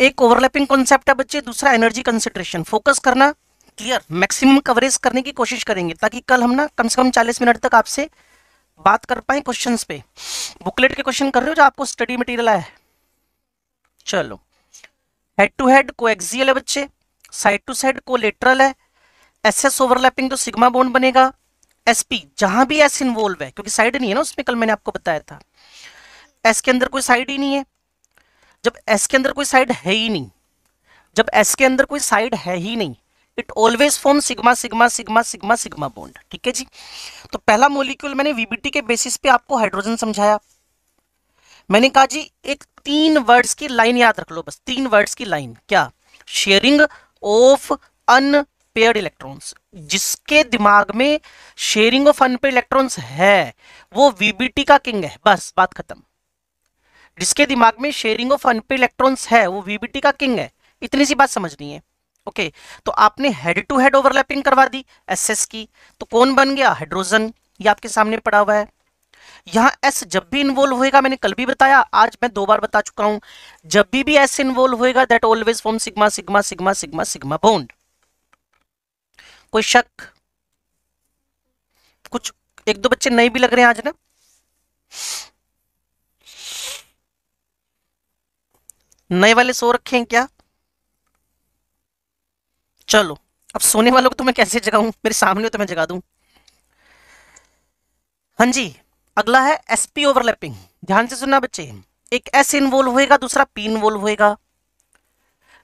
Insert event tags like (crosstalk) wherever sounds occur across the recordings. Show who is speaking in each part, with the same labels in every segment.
Speaker 1: एक overlapping concept है बच्चे, दूसरा एनर्जी कंसेंट्रेशन फोकस करना क्लियर मैक्सिमम कवरेज करने की कोशिश करेंगे, ताकि कल हम ना कम से कम 40 मिनट तक आपसे बात कर पाए क्वेश्चंस पे। बुकलेट के क्वेश्चन कर रहे हो जो आपको स्टडी मटेरियल आया है? चलो। हेड टू हेड को एक्सियल है बच्चे साइड टू साइड को लेटरल है एस एस ओवरलैपिंग तो सिग्मा बोन बनेगा। एसपी जहाँ भी एस इन्वॉल्व है, क्योंकि साइड नहीं है ना, उसमें कल मैंने आपको बताया था। एस के अंदर कोई साइड ही नहीं है। जब एस के अंदर कोई साइड है ही नहीं, जब एस के अंदर कोई साइड है ही नहीं it always form sigma sigma sigma sigma sigma bond ठीक है जी? तो पहला मोलिक्यूल मैंने वीबीटी के बेसिस पे आपको हाइड्रोजन समझाया। मैंने कहा जी, एक तीन वर्ड्स की लाइन याद रख लो बस, तीन वर्ड्स की लाइन क्या? शेयरिंग ऑफ़ अनपेयर्ड इलेक्ट्रॉन्स जिसके दिमाग में शेयरिंग ऑफ़ अनपेयर्ड इलेक्ट्रॉन्स है, वो वीबीटी का किंग है, बस, बात खत्म। जिसके दिमाग में शेयरिंग ऑफ़ अनपेड इलेक्ट्रॉन्स है, वो वीबीटी का किंग है। इतनी सी बात समझनी है। ओके तो आपने हेड टू हेड ओवरलैपिंग करवा दी एसएस की। तो कौन बन गया? हाइड्रोजन ये आपके सामने पड़ा हुआ है। यहाँ एस जब भी इन्वॉल्व होएगा, मैंने कल भी बताया, आज मैं दो बार बता चुका हूँ। जब भी भी एस इन्वॉल्व होएगा that always form sigma sigma sigma sigma sigma bond कोई शक? कुछ, एक दो बच्चे नए भी लग रहे हैं आज ना? नए वाले सो रखे हैं क्या? चलो, अब सोने वालों को तो मैं कैसे जगाऊं? मेरे सामने हो तो मैं जगा दूँ। हाँ जी, अगला है एसपी ओवरलैपिंग ध्यान से सुनना बच्चे, एक एस इन्वॉल्व होएगा, दूसरा पी इन्वॉल्व होएगा।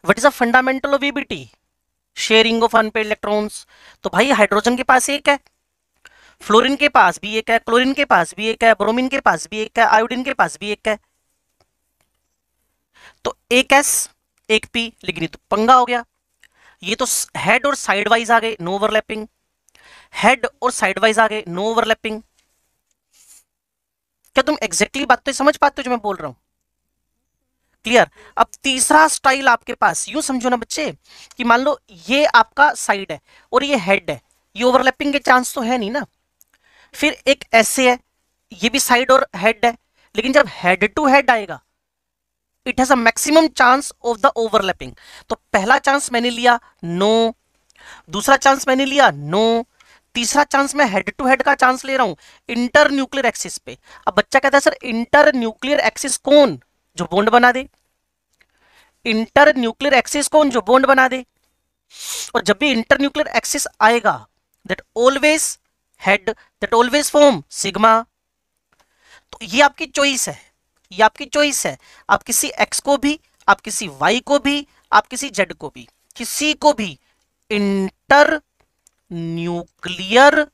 Speaker 1: What is a fundamental of VBT sharing of unpaired electrons तो भाई हाइड्रोजन के पास एक है फ्लोरिन के पास भी एक है क्लोरिन के पास भी एक है ब्रोमिन के पास भी एक है आयोडीन के पास भी एक है। तो एक एस एक पी लेकिन तो पंगा हो गया। ये तो हेड और साइड वाइज आ गए नो ओवरलैपिंग हेड और साइड वाइज आ गए नो ओवरलैपिंग क्या तुम एग्जैक्टली बात तो समझ पाते हो जो मैं बोल रहा हूँ? क्लियर अब तीसरा स्टाइल आपके पास, यूँ समझो ना बच्चे, कि मान लो ये आपका साइड है और ये हेड है। ये ओवरलैपिंग के चांस तो है नहीं ना। फिर एक ऐसे है, ये भी साइड और हेड है, लेकिन जब हेड टू हेड आएगा it has maximum chance of the overlapping तो पहला चांस मैंने लिया नो no. दूसरा चांस मैंने लिया नो no. तीसरा चांस मैं हेड टू हेड का चांस ले रहा हूँ इंटर न्यूक्लियर एक्सिस पे. अब बच्चा कहता है, सर इंटर न्यूक्लियर एक्सिस कौन जो बॉन्ड बना दे? इंटर न्यूक्लियर एक्सिस कौन जो बॉन्ड बना दे? और जब भी इंटर न्यूक्लियर एक्सिस आएगा that always head that always form sigma तो ये आपकी चॉइस है। ये आपकी चॉइस है। आप किसी एक्स को भी, आप किसी वाई को भी, आप किसी जेड को भी, किसी को भी इंटर न्यूक्लियर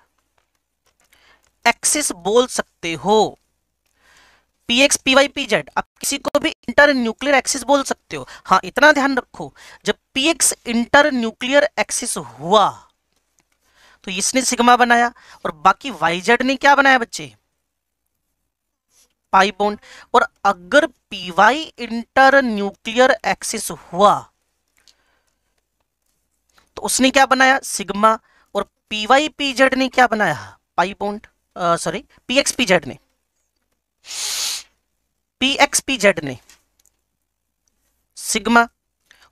Speaker 1: एक्सिस बोल सकते हो। P X P Y P Z आप किसी को भी इंटर न्यूक्लियर एक्सिस बोल सकते हो। हाँ इतना ध्यान रखो, जब P X inter nuclear axis हुआ तो इसने सिग्मा बनाया और बाकी वाई जेड ने क्या बनाया बच्चे? पाई बॉन्ड और अगर पीवाई इंटर न्यूक्लियर एक्सिस हुआ तो उसने क्या बनाया? सिग्मा, और पीवाई पीजेड ने क्या बनाया? Pi bond sorry, PX PZ ने। पीएक्स पीजेड ने। सिग्मा,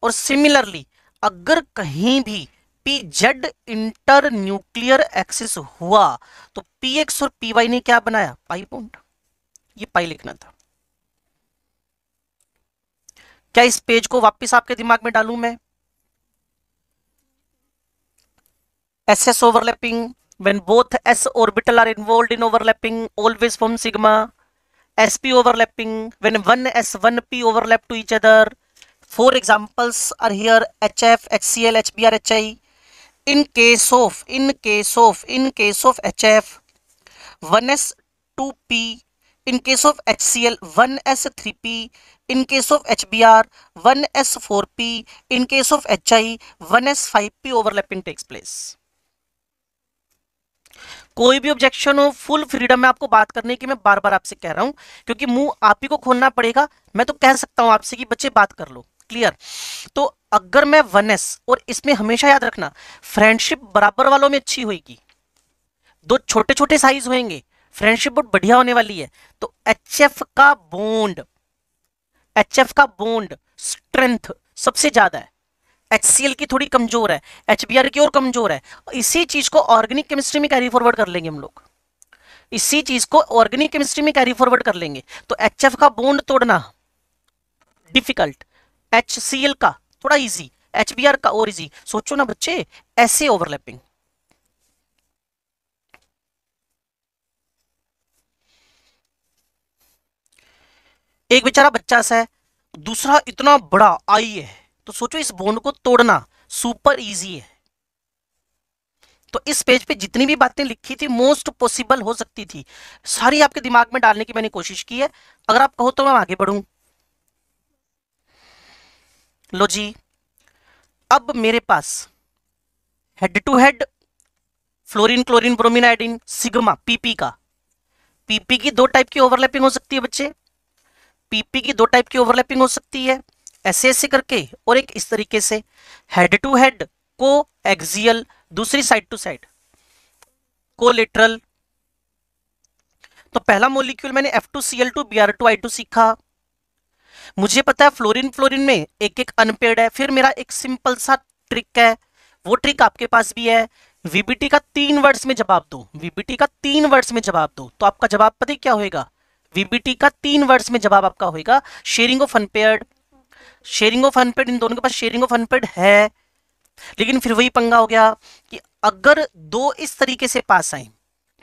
Speaker 1: और सिमिलरली, अगर कहीं भी P Z inter nuclear axis हुआ तो पीएक्स और पीवाई ने क्या बनाया? पाई बॉन्ड ये पाई लिखना था। क्या इस पेज को वापस आपके दिमाग में डालू मैं? S S overlapping when both S orbital are involve in overlapping always from sigma S P overlapping when one S one P overlap to each other for examples are here H F H C L H B R H I in case of in case of in case of H F one S two P in case of HCl 1s3p in case of HBr 1s4p in case of HI 1s5p overlapping takes place. कोई भी objection हो full freedom में आपको बात करने की मैं बार बार आपसे कह रहा हूँ, क्योंकि मुँह आप ही को खोलना पड़ेगा। मैं तो कह सकता हूँ आपसे कि बच्चे बात कर लो क्लियर तो अगर मैं वन एस और इसमें हमेशा याद रखना फ्रेंडशिप बराबर वालों में अच्छी होगी दो छोटे छोटे साइज़ होंगे फ्रेंडशिप बहुत बढ़िया होने वाली है। तो एच का बॉन्ड एच का बॉन्ड स्ट्रेंथ सबसे ज़्यादा है। एच की थोड़ी कमज़ोर है एच की और कमज़ोर है। इसी चीज़ को ऑर्गेनिक केमिस्ट्री में कैरी फॉरवर्ड कर लेंगे हम लोग। इसी चीज़ को ऑर्गेनिक केमिस्ट्री में कैरी फॉरवर्ड कर लेंगे। तो एच का बॉन्ड तोड़ना डिफ़िकल्ट एच का थोड़ा इजी एच का और इजी सोचो ना बच्चे, ऐसे ओवरलैपिंग एक बेचारा बच्चा सा है, दूसरा इतना बड़ा, आई है। तो सोचो इस बॉन्ड को तोड़ना सुपर इजी है। तो इस पेज पे जितनी भी बातें लिखी थी मोस्ट पॉसिबल हो सकती थी। सारी आपके दिमाग में डालने की मैंने कोशिश की है। अगर आप कहो तो मैं आगे बढ़ूं। लो जी, अब मेरे पास head to head fluorine chlorine bromine iodine sigma PP का। पीपी की दो टाइप की ओवरलैपिंग हो सकती है बच्चे। पीपी की दो टाइप की ओवरलैपिंग हो सकती है, ऐसे ऐसे करके, और एक इस तरीके से, हेड टू हेड, को एक्सियल, दूसरी साइड टू साइड कोलेटरल तो पहला मोलिक्यूल मैंने F2Cl2 Br2I2 सीखा। मुझे पता है फ्लोरीन फ्लोरीन में एक एक अनपेड है, फिर मेरा एक सिंपल सा ट्रिक है, वो ट्रिक आपके पास भी है। वीबीटी का तीन वर्ड्स में जवाब दो वीबीटी का तीन वर्ड्स में जवाब दो तो आपका जवाब पता क्या होएगा? वीबीटी का तीन वर्ड्स में जवाब आपका होगा sharing of unpaired sharing of unpaired इन दोनों के पास शेयरिंग ऑफ़ अनपेड है। लेकिन फिर वही पंगा हो गया कि अगर दो इस तरीके से पास आए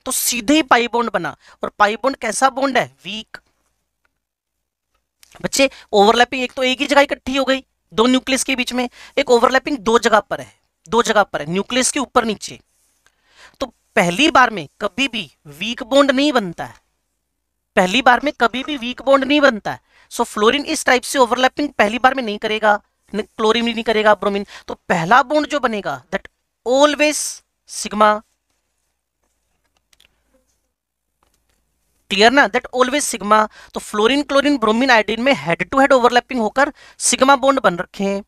Speaker 1: तो सीधे ही पाई बॉन्ड बना। और पाई बॉन्ड कैसा बॉन्ड है? वीक बच्चे ओवरलैपिंग एक तो एक ही जगह इकट्ठी हो गई, दो न्यूक्लियस के बीच में। एक ओवरलैपिंग दो जगह पर है, दो जगह पर है न्यूक्लियस के ऊपर नीचे। तो पहली बार में कभी भी वीक बॉन्ड नहीं बनता है। पहली बार में कभी भी वीक बॉन्ड नहीं बनता है। सो फ्लोरिन इस टाइप से ओवरलैपिंग पहली बार में नहीं करेगा क्लोरीन नहीं करेगा ब्रोमिन तो पहला बॉन्ड जो बनेगा दैट ऑलवेज सिग्मा क्लियर ना? दैट ऑलवेज सिग्मा तो फ्लोरीन क्लोरीन ब्रोमीन आयोडीन में हेड टू हेड ओवरलैपिंग होकर सिग्मा बॉन्ड बन रखे हैं।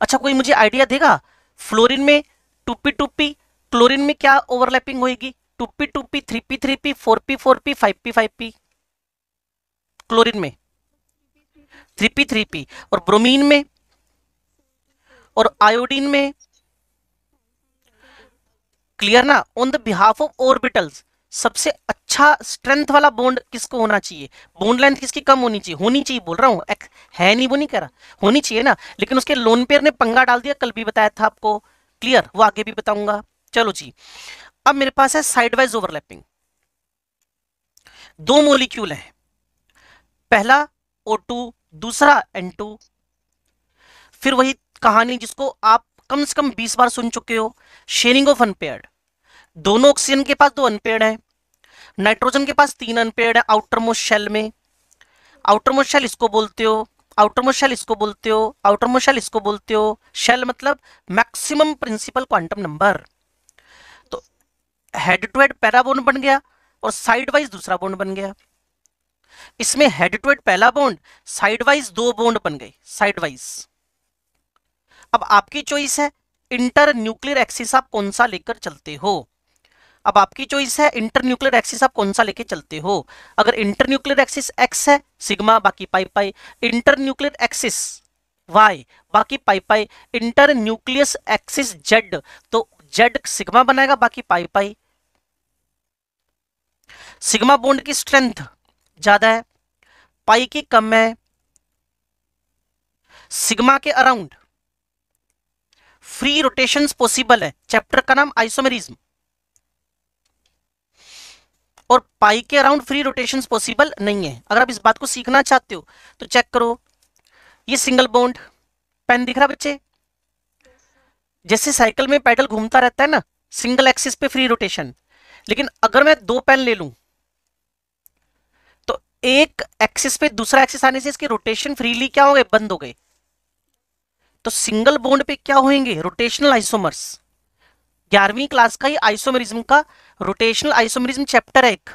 Speaker 1: अच्छा कोई मुझे आइडिया देगा? फ्लोरीन में टूपी टूपी क्लोरीन में क्या ओवरलैपिंग होगी two P two P three P three P four P four P five P five P chlorine में थ्री पी थ्री पी और ब्रोमीन में, और आयोडीन में, क्लियर ना? On the behalf of orbitals सबसे अच्छा स्ट्रेंथ वाला बॉन्ड किसको होना चाहिए? बॉन्ड लेंथ किसकी कम होनी चाहिए? होनी चाहिए, बोल रहा हूँ है नहीं, वो नहीं कह रहा। होनी चाहिए ना? लेकिन उसके लोन पेयर ने पंगा डाल दिया, कल भी बताया था आपको। क्लियर वो आगे भी बताऊँगा। चलो जी। अब मेरे पास है साइडवाइज ओवरलैपिंग दो मोलिक्यूल है. पहला O2 दूसरा N2 फिर वही कहानी जिसको आप कम से कम 20 बार सुन चुके हो शेयरिंग ऑफ़ अनपेयर्ड दोनों ऑक्सीजन के पास दो अनपेयर्ड है. नाइट्रोजन के पास तीन अनपेयर्ड है आउटर मोस्ट शेल में. आउटर मोस्ट शेल इसको बोलते हो आउटर मोस्ट शेल इसको बोलते हो आउटर मोस्ट शेल इसको बोलते हो. शेल मतलब maximum principal quantum number head to head para bond बन गया और साइड वाइज दूसरा बोन बन गया। इसमें हेड टू हेड पहला बॉन्ड साइड वाइज दो बॉन्ड बन गए साइड वाइज अब आपकी चॉइस है इंटर न्यूक्लियर एक्सिस आप कौन सा लेकर चलते हो? अब आपकी चॉइस है इंटर न्यूक्लियर एक्सिस आप कौन सा लेके चलते हो? अगर इंटर न्यूक्लियर एक्सिस एक्स है सिग्मा बाकी pi pi inter nuclear axis Y बाकी pi pi inter nucleus axis Z तो जेड सिग्मा बनाएगा, बाकी पाई पाई सिग्मा बॉन्ड की स्ट्रेंथ ज़्यादा है, पाई की कम है, सिग्मा के अराउंड फ्री रोटेशंस पॉसिबल है। चैप्टर का नाम आइसोमेरिज्म। और पाई के अराउंड फ्री रोटेशंस पॉसिबल नहीं है। अगर आप इस बात को सीखना चाहते हो तो चेक करो। ये सिंगल बॉन्ड पेन दिख रहा बच्चे? जैसे साइकिल में पैडल घूमता रहता है ना, सिंगल एक्सिस पे फ्री रोटेशन। लेकिन अगर मैं दो पेन ले लूँ एक एक्सिस पे, दूसरा एक्सिस आने से इसके रोटेशन फ्रीली क्या हो गए? बंद हो गए। तो सिंगल बॉन्ड पे क्या होंगे रोटेशनल आइसोमर्स ग्यारहवीं क्लास का ही आइसोमरिज्म का रोटेशनल आइसोमरिज्म चैप्टर है एक।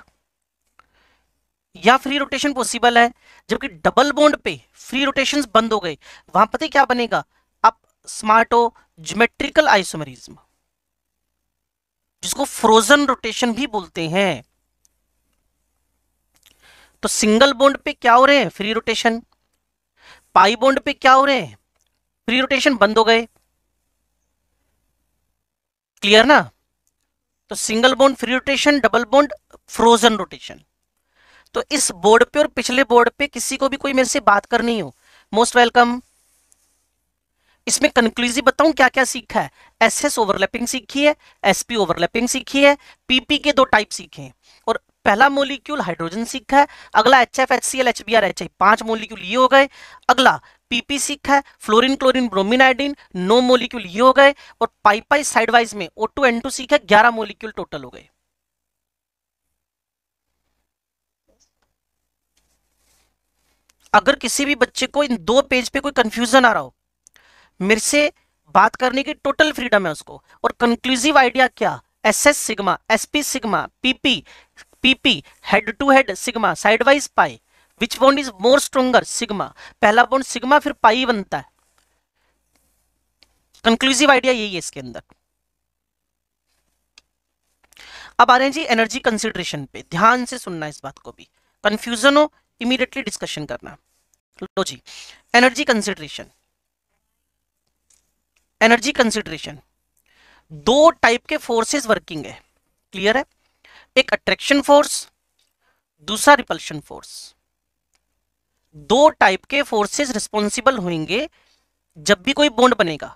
Speaker 1: या फ्री रोटेशन पॉसिबल है, जबकि डबल बॉन्ड पे फ्री रोटेशंस बंद हो गए। वहाँ पता क्या बनेगा? अब हो ज्योमेट्रिकल आइसोमरिज्म जिसको फ्रोजन रोटेशन भी बोलते हैं। तो सिंगल बॉन्ड पे क्या हो रहे हैं? फ्री रोटेशन पाई बॉन्ड पे क्या हो रहे हैं? फ्री रोटेशन बंद हो गए। क्लियर ना? तो single bond free rotation double bond frozen rotation तो इस बोर्ड पे और पिछले बोर्ड पे किसी को भी कोई मेरे से बात करनी हो मोस्ट वेलकम इसमें कंक्लूसिव बताऊँ क्या क्या सीखा है? एस एस ओवरलैपिंग सीखी है एसपी ओवरलैपिंग सीखी है पीपी के दो टाइप सीखे हैं। और पहला मोलिक्यूल हाइड्रोजन सीखा है, अगला H F H C L H B R H I पाँच मोलिक्यूल ये हो गए। अगला पीपी सीखा है फ्लोरिन क्लोरिन ब्रोमिन आयोडीन नो मोलिक्यूल ये हो गए और पाई पाई साइड में ओ टू एन टू सीखा है, ग्यारह मोलिक्यूल टोटल हो गए। अगर किसी भी बच्चे को इन दो पेज पे कोई कंफ्यूजन आ रहा हो, मेरे से बात करने की टोटल फ्रीडम है उसको। और कंक्लूसिव आइडिया क्या? S S sigma S P sigma PP PP head to head sigma sidewise pi which bond is more stronger sigma पहला बॉन्ड सिग्मा फिर पाई बनता है। कंक्लूसिव आइडिया यही है इसके अंदर। अब आ रहे हैं जी एनर्जी कंसिडरेशन पे। ध्यान से सुनना इस बात को भी। कंफ्यूजन हो इमीडिएटली डिस्कशन करना। लो जी एनर्जी कंसिडरेशन एनर्जी कंसिडरेशन दो टाइप के फोर्सेस वर्किंग है। क्लियर है? एक अट्रैक्शन फोर्स दूसरा रिपल्शन फोर्स दो टाइप के फोर्सेस रिस्पॉन्सिबल होंगे जब भी कोई बॉन्ड बनेगा.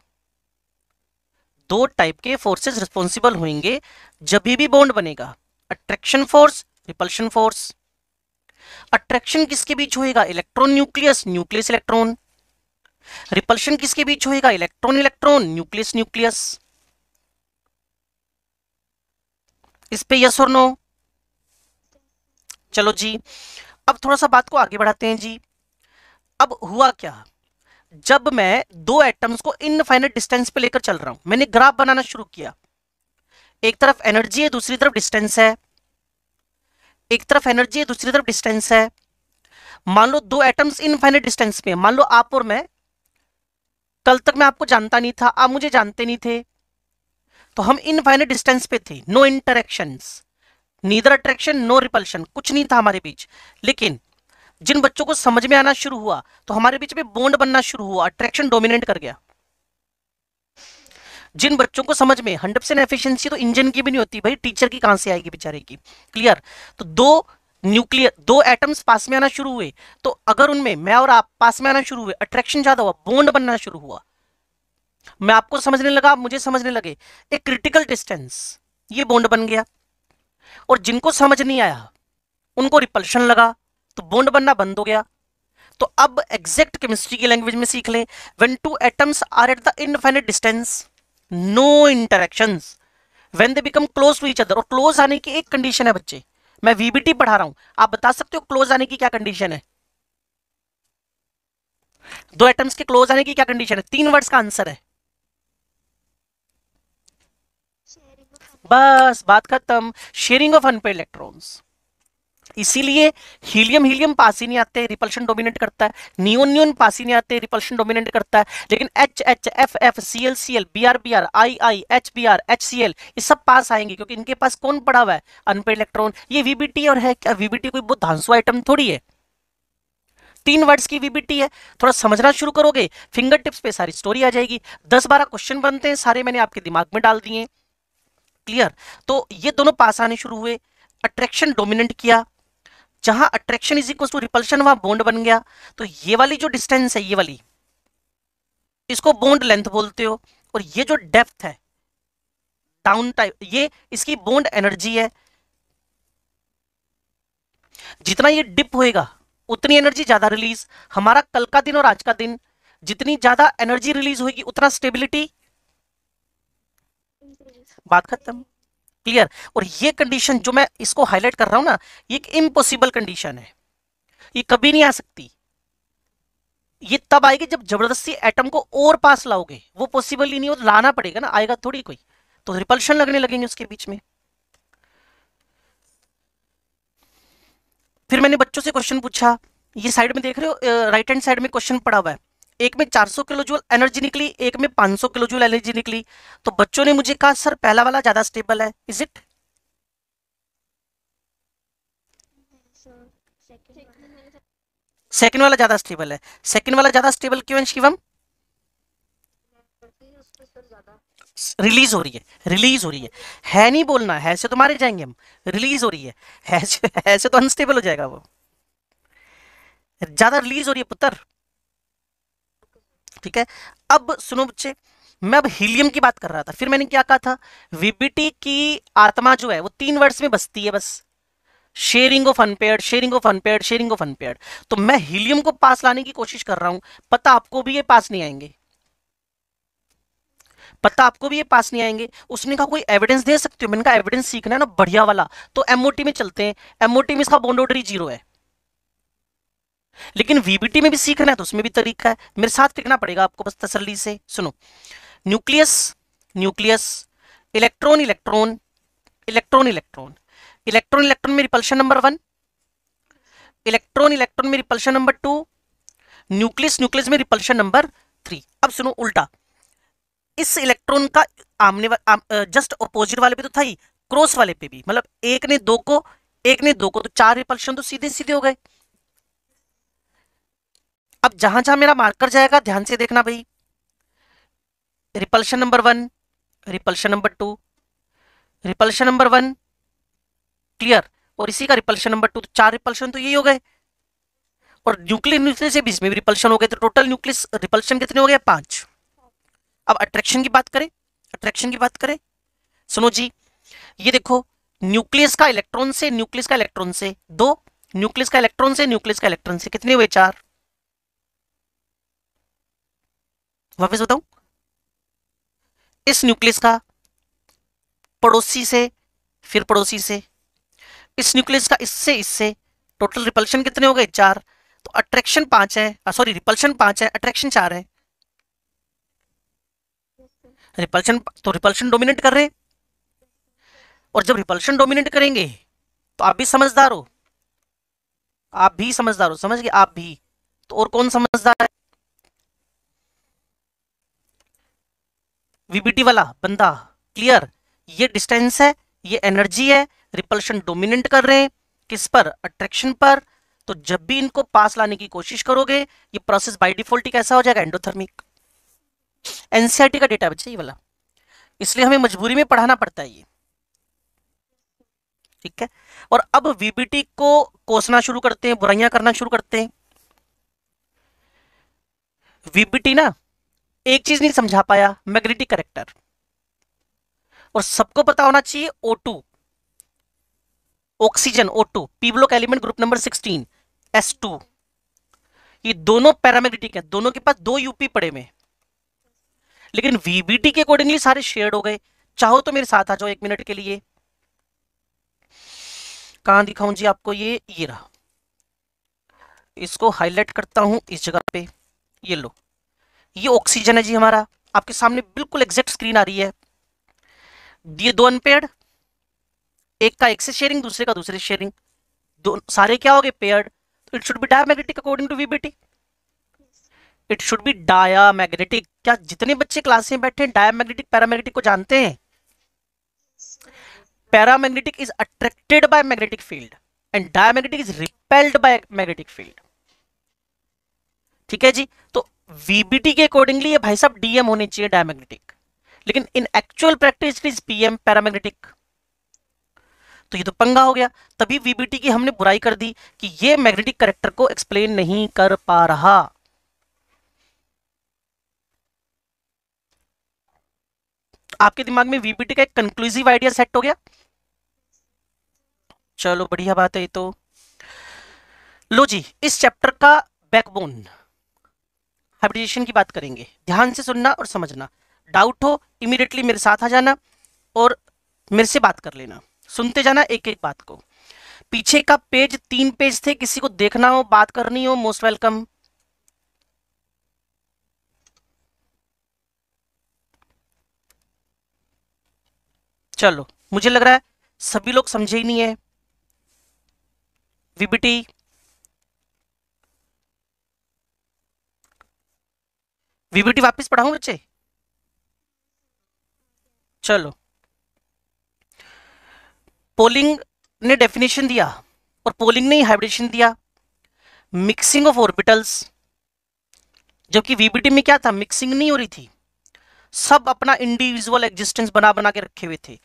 Speaker 1: दो टाइप के फोर्सेस रिस्पॉन्सिबल होंगे जब भी बॉन्ड बनेगा. Attraction force repulsion force attraction किसके बीच होएगा? Electron nucleus nucleus electron repulsion किसके बीच होएगा? इलेक्ट्रॉन इलेक्ट्रॉन न्यूक्लियस न्यूक्लियस इस पे यस और नो चलो जी, अब थोड़ा सा बात को आगे बढ़ाते हैं जी। अब हुआ क्या? जब मैं दो एटम्स को इनफाइनेट डिस्टेंस पे लेकर चल रहा हूँ, मैंने ग्राफ बनाना शुरू किया। एक तरफ़ एनर्जी है, दूसरी तरफ़ डिस्टेंस है। एक तरफ़ एनर्जी है, दूसरी तरफ़ डिस्टेंस है। मान लो दो एटम्स इनफाइनेट डिस्टेंस पे मान लो आप और मैं, कल तक मैं आपको जानता नहीं था, आप मुझे जानते नहीं थे। तो हम इनफाइनेट डिस्टेंस पे थे no interaction neither attraction no repulsion कुछ नहीं था हमारे बीच. लेकिन जिन बच्चों को समझ में आना शुरू हुआ तो हमारे बीच में बॉन्ड बनना शुरू हुआ अट्रैक्शन डोमिनेट कर गया. जिन बच्चों को समझ में हंड्रेड परसेंट एफिशिएंसी तो इंजन की भी नहीं होती, भाई टीचर की कहाँ से आएगी बेचारे की? क्लियर तो दो न्यूक्लियर दो एटम्स पास में आना शुरू हुए. तो अगर उनमें मैं और आप पास में आना शुरू हुए अट्रैक्शन ज़्यादा हुआ बॉन्ड बनना शुरू हुआ. मैं आपको समझने लगा आप मुझे समझने लगे। एक क्रिटिकल डिस्टेंस ये बॉन्ड बन गया। और जिनको समझ नहीं आया, उनको रिपल्शन लगा तो बॉन्ड बनना बंद हो गया। तो अब एग्जैक्ट केमिस्ट्री की लैंग्वेज में सीख लें। When two atoms are at the infinite distance no interactions when they become close to each other और क्लोज आने की एक कंडीशन है बच्चे। मैं वीबीटी पढ़ा रहा हूँ। आप बता सकते हो क्लोज आने की क्या कंडीशन है? दो एटम्स के क्लोज आने की क्या कंडीशन है? तीन वर्ड्स का आंसर है। बस, बात खत्म। शेयरिंग ऑफ़ अनपेड इलेक्ट्रॉन्स इसीलिए हीलियम हीलियम पास ही नहीं आते रिपल्शन डोमिनेट करता है। नियोन नियोन पास ही नहीं आते रिपल्शन डोमिनेट करता है। लेकिन H H F F C L C L B R B R I I H B R H C L ये सब पास आएँगे क्योंकि इनके पास कौन पड़ा हुआ है? अनपेड इलेक्ट्रॉन ये वीबीटी और है क्या? वीबीटी कोई बहुत धांसु आइटम थोड़ी है। तीन वर्ड्स की वीबीटी है। थोड़ा समझना शुरू करोगे? फिंगर टिप्स पे सारी स्टोरी आ जाएगी। दस बारह क्वेश्चन बनते हैं। सारे मैंने आपके दिमाग में डाल दिए। क्लियर। तो ये दोनों पास आने शुरू हुए अट्रैक्शन डोमिनेंट किया, जहाँ attraction is equal to repulsion वहाँ बॉन्ड बन गया। तो ये वाली जो डिस्टेंस है, ये वाली, इसको बॉन्ड लेंथ बोलते हो, और ये जो डेप्थ है डाउन टाइप ये इसकी बॉन्ड एनर्जी है। जितना ये डिप होएगा, उतनी एनर्जी ज़्यादा रिलीज़ हमारा कल का दिन और आज का दिन, जितनी ज़्यादा एनर्जी रिलीज़ होगी उतना स्टेबिलिटी बात खत्म। क्लियर और ये कंडीशन जो मैं इसको हाईलाइट कर रहा हूँ ना, ये एक इम्पॉसिबल कंडीशन है। ये कभी नहीं आ सकती। ये तब आएगी जब ज़बरदस्ती एटम को और पास लाओगे। वो पॉसिबल ही नहीं हो लाना पड़ेगा ना, आएगा थोड़ी कोई। तो रिपल्शन लगने लगेंगे उसके बीच में। फिर मैंने बच्चों से क्वेश्चन पूछा। ये साइड में देख रहे हो राइट हैंड साइड में क्वेश्चन पड़ा हुआ है। एक में 400 किलो जूल एनर्जी निकली एक में 500 किलो जूल एनर्जी निकली। तो बच्चों ने मुझे कहा सर पहला वाला ज़्यादा स्टेबल है। इज़ इट सेकंड वाला ज़्यादा स्टेबल है। सेकंड वाला ज़्यादा स्टेबल क्यों है शिवम? रिलीज़ हो रही है। रिलीज़ हो रही है। है नहीं बोलना है से तो मारे जाएँगे हम। रिलीज़ हो रही है। (laughs) है से, है से तो अनस्टेबल हो जाएगा वो। ज़्यादा रिलीज़ हो रही है पुत्र। ठीक है? अब सुनो बच्चे, मैं अब हीलियम की बात कर रहा था, फिर मैंने क्या कहा था? वीबीटी की आत्मा जो है, वो तीन वर्ड्स में बसती है बस। Sharing of unpaired sharing of unpaired sharing of unpaired तो मैं हीलियम को पास लाने की कोशिश कर रहा हूँ। पता आपको भी ये पास नहीं आएँगे। पता आपको भी ये पास नहीं आएँगे। उसने कहा, कोई एविडेंस दे सकते हो? मैंने कहा एविडेंस सीखना है ना, बढ़िया वाला। तो एमओटी में चलते हैं। एमओटी में इसका बॉन्डोडरी ज़ीरो है। लेकिन वीबीटी में भी सीखना है तो उसमें भी तरीका है। मेरे साथ टिकना पड़ेगा आपको बस तसली से? सुनो। Nucleus nucleus electron electron electron electron. Electron electron में repulsion number one electron electron में repulsion number two nucleus nucleus में रिपल्शन नंबर थ्री अब सुनो उल्टा। इस इलेक्ट्रॉन का आमने वा, आम, जस्ट अपोजिट वाले पे तो था ही क्रॉस वाले पे भी। मतलब एक ने दो को एक ने दो को तो चार रिपल्शन तो सीधे सीधे हो गए। अब जहाँ जहाँ मेरा मार्कर जाएगा, ध्यान से देखना भाई। Repulsion number one repulsion number two repulsion number one clear और इसी का रिपल्शन नंबर टू तो चार रिपल्शन तो यही हो गए। और न्यूक्लियर न्यूक्लियस से बीच में भी रिपल्शन हो गए तो टोटल न्यूक्लियस रिपल्शन कितने हो गए? पाँच। अब अट्रैक्शन की बात करें अट्रैक्शन की बात करें। सुनो जी, ये देखो न्यूक्लियस का इलेक्ट्रॉन से न्यूक्लियस का इलेक्ट्रॉन से, दो न्यूक्लियस का इलेक्ट्रॉन से न्यूक्लियस का इलेक्ट्रॉन से कितने हुए? चार। वापस बताऊँ? इस न्यूक्लियस का पड़ोसी से, फिर पड़ोसी से, इस न्यूक्लियस का इससे इससे टोटल रिपल्शन कितने हो गए? चार। तो अट्रैक्शन पाँच है। सॉरी रिपल्शन पाँच है अट्रैक्शन चार है। रिपल्शन तो रिपल्शन डोमिनेट कर रहे और जब रिपल्शन डोमिनेट करेंगे तो आप भी समझदार हो। आप भी समझदार हो। समझ गए? आप भी। तो और कौन समझदार है? वीबीटी वाला बंदा क्लियर ये डिस्टेंस है, ये एनर्जी है रिपल्शन डोमिनेंट कर रहे हैं, किस पर? अट्रैक्शन पर। तो जब भी इनको पास लाने की कोशिश करोगे, ये प्रोसेस बाय डिफ़ॉल्ट कैसा हो जाएगा? एंडोथर्मिक एनसीआरटी का डेटा बच्चा, ये वाला। इसलिए हमें मजबूरी में पढ़ाना पड़ता है ये। ठीक है? और अब वीबीटी को कोसना शुरू करते हैं, बुराइयाँ करना शुरू करते हैं। वीबीटी ना एक चीज़ नहीं समझा पाया, मैग्नेटिक करेक्टर। और सबको पता होना चाहिए O two oxygen O two P block element group number sixteen S two ये दोनों पैरामैग्नेटिक है, दोनों के पास दो यूपी पड़े में लेकिन वीबीटी के अकॉर्डिंगली सारे शेयर्ड हो गए। चाहो तो मेरे साथ आ जाओ एक मिनट के लिए। कहाँ दिखाऊँ जी आपको ये? ये रहा। इसको हाईलाइट करता हूँ इस जगह पे। ये लो। ये ऑक्सीजन है जी हमारा। आपके सामने बिल्कुल एग्जैक्ट स्क्रीन आ रही है। ये दो अनपेयर्ड एक का एक से शेयरिंग दूसरे का दूसरे शेयरिंग दो, सारे क्या हो गए? Paired it should be diamagnetic according to VBT it should be diamagnetic क्या जितने बच्चे क्लास में बैठे हैं डायामैग्नेटिक पैरामैग्नेटिक को जानते हैं? Paramagnetic is attracted by magnetic field and diamagnetic is repelled by magnetic field ठीक है जी? तो वीबीटी के अकॉर्डिंगली भाई साहब डीएम होने चाहिए डायमैग्नेटिक लेकिन in actual practice it is PM paramagnetic तो ये तो पंगा हो गया। तभी वीबीटी की हमने बुराई कर दी कि ये मैग्नेटिक करेक्टर को एक्सप्लेन नहीं कर पा रहा। आपके दिमाग में वीबीटी का एक कंक्लूसिव आइडिया सेट हो गया? चलो, बढ़िया बात है ये तो। लो जी, इस चैप्टर का बैकबोन हाइब्रिडेशन की बात करेंगे। ध्यान से सुनना और समझना। डाउट हो इमीडिएटली मेरे साथ आ जाना और मेरे से बात कर लेना। सुनते जाना एक एक बात को। पीछे का पेज तीन पेज थे, किसी को देखना हो, बात करनी हो मोस्ट वेलकम चलो, मुझे लग रहा है सभी लोग समझे ही नहीं है। वीबीटी वीबीटी वापस पढ़ाऊं बच्चे? चलो। पोलिंग ने डेफिनेशन दिया और पोलिंग ने हाइब्रिडेशन दिया। मिक्सिंग ऑफ़ ऑर्बिटल्स जबकि वीबीटी में क्या था? मिक्सिंग नहीं हो रही थी। सब अपना इंडिविजुअल एग्जिस्टेंस बना बना के रखे हुए थे।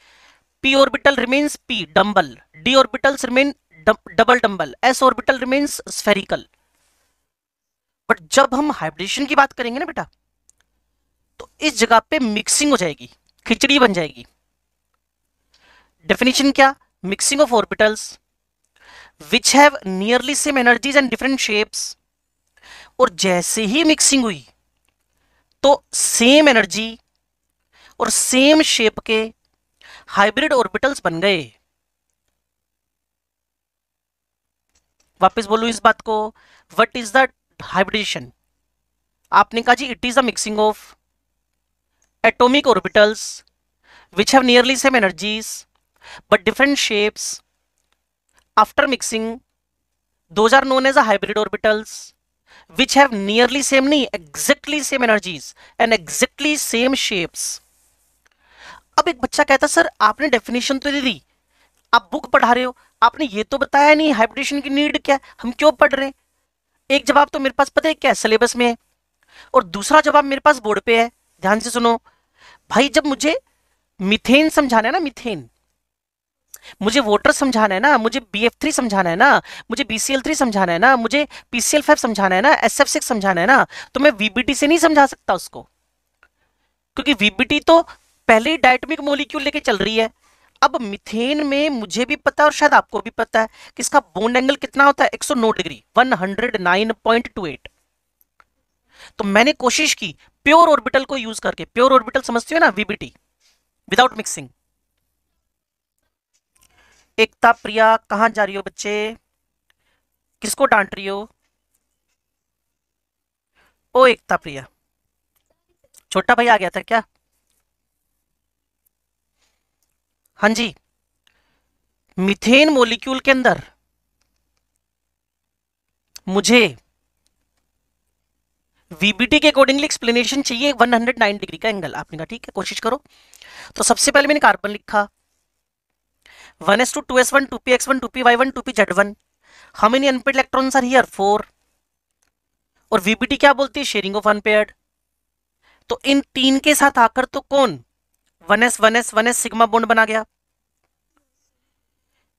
Speaker 1: P orbital remains P dumbbell D orbitals remain double dumbbell S orbital remains spherical but जब हम हाइब्रिडेशन की बात करेंगे ना बेटा तो इस जगह पे मिक्सिंग हो जाएगी, खिचड़ी बन जाएगी। डेफिनेशन क्या? Mixing of orbitals which have nearly same energies and different shapes और जैसे ही मिक्सिंग हुई तो सेम एनर्जी और सेम शेप के हाइब्रिड ऑर्बिटल्स बन गए। वापस बोलू इस बात को वट इज़ द हाइब्रिडेशन आपने कहा जी it is the mixing of atomic orbitals which have nearly same energies but different shapes after mixing those are known as a hybrid orbitals which have nearly same नहीं exactly same energies and exactly same shapes. अब एक बच्चा कहता, sir, आपने definition तो दे दी। आप book पढ़ा रहे हो। आपने ये तो बताया नहीं हाइब्रिडेशन की नीड क्या है? हम क्यों पढ़ रहे हैं? एक जवाब तो मेरे पास, पता है क्या सिलेबस में है। और दूसरा जवाब मेरे पास बोर्ड पे है। ध्यान से सुनो। भाई, जब मुझे मिथेन समझाना है ना, मिथेन। मुझे वोटर समझाना है ना, मुझे बी एफ़ थ्री समझाना है ना, मुझे बी सी एल थ्री समझाना है ना, मुझे पी सी एल फाइव समझाना है ना एस एफ़ सिक्स समझाना है ना तो मैं वीबीटी से नहीं समझा सकता उसको। क्योंकि वीबीटी तो पहले ही डायटमिक मोलिक्यूल लेके चल रही है। अब मिथेन में मुझे भी पता है और शायद आपको भी पता है कि इसका बोन एंगल कितना होता है 109 डिग्री 109.28 तो मैंने कोशिश की प्योर ऑर्बिटल को यूज़ करके, प्योर ऑर्बिटल समझते हो ना VBT without mixing Ekta Priya, कहाँ जा रही हो बच्चे? किसको डांट रही हो? ओ, एकता प्रिया। छोटा भाई आ गया था क्या? हाँ जी। मिथेन मोलिक्यूल के अंदर मुझे वीबीटी के अकॉर्डिंगली एक्सप्लेनेशन चाहिए 109 डिग्री का एंगल आपने कहा, ठीक है, कोशिश करो। तो सबसे पहले मैंने कार्बन लिखा। One S two two S one two P X one two P Y one two P Z one how many unpaid electrons are here four और वीबीटी क्या बोलती है? शेयरिंग ऑफ़ अनपेयर्ड तो इन तीन के साथ आकर तो कौन? One S one S one S sigma bond बना गया।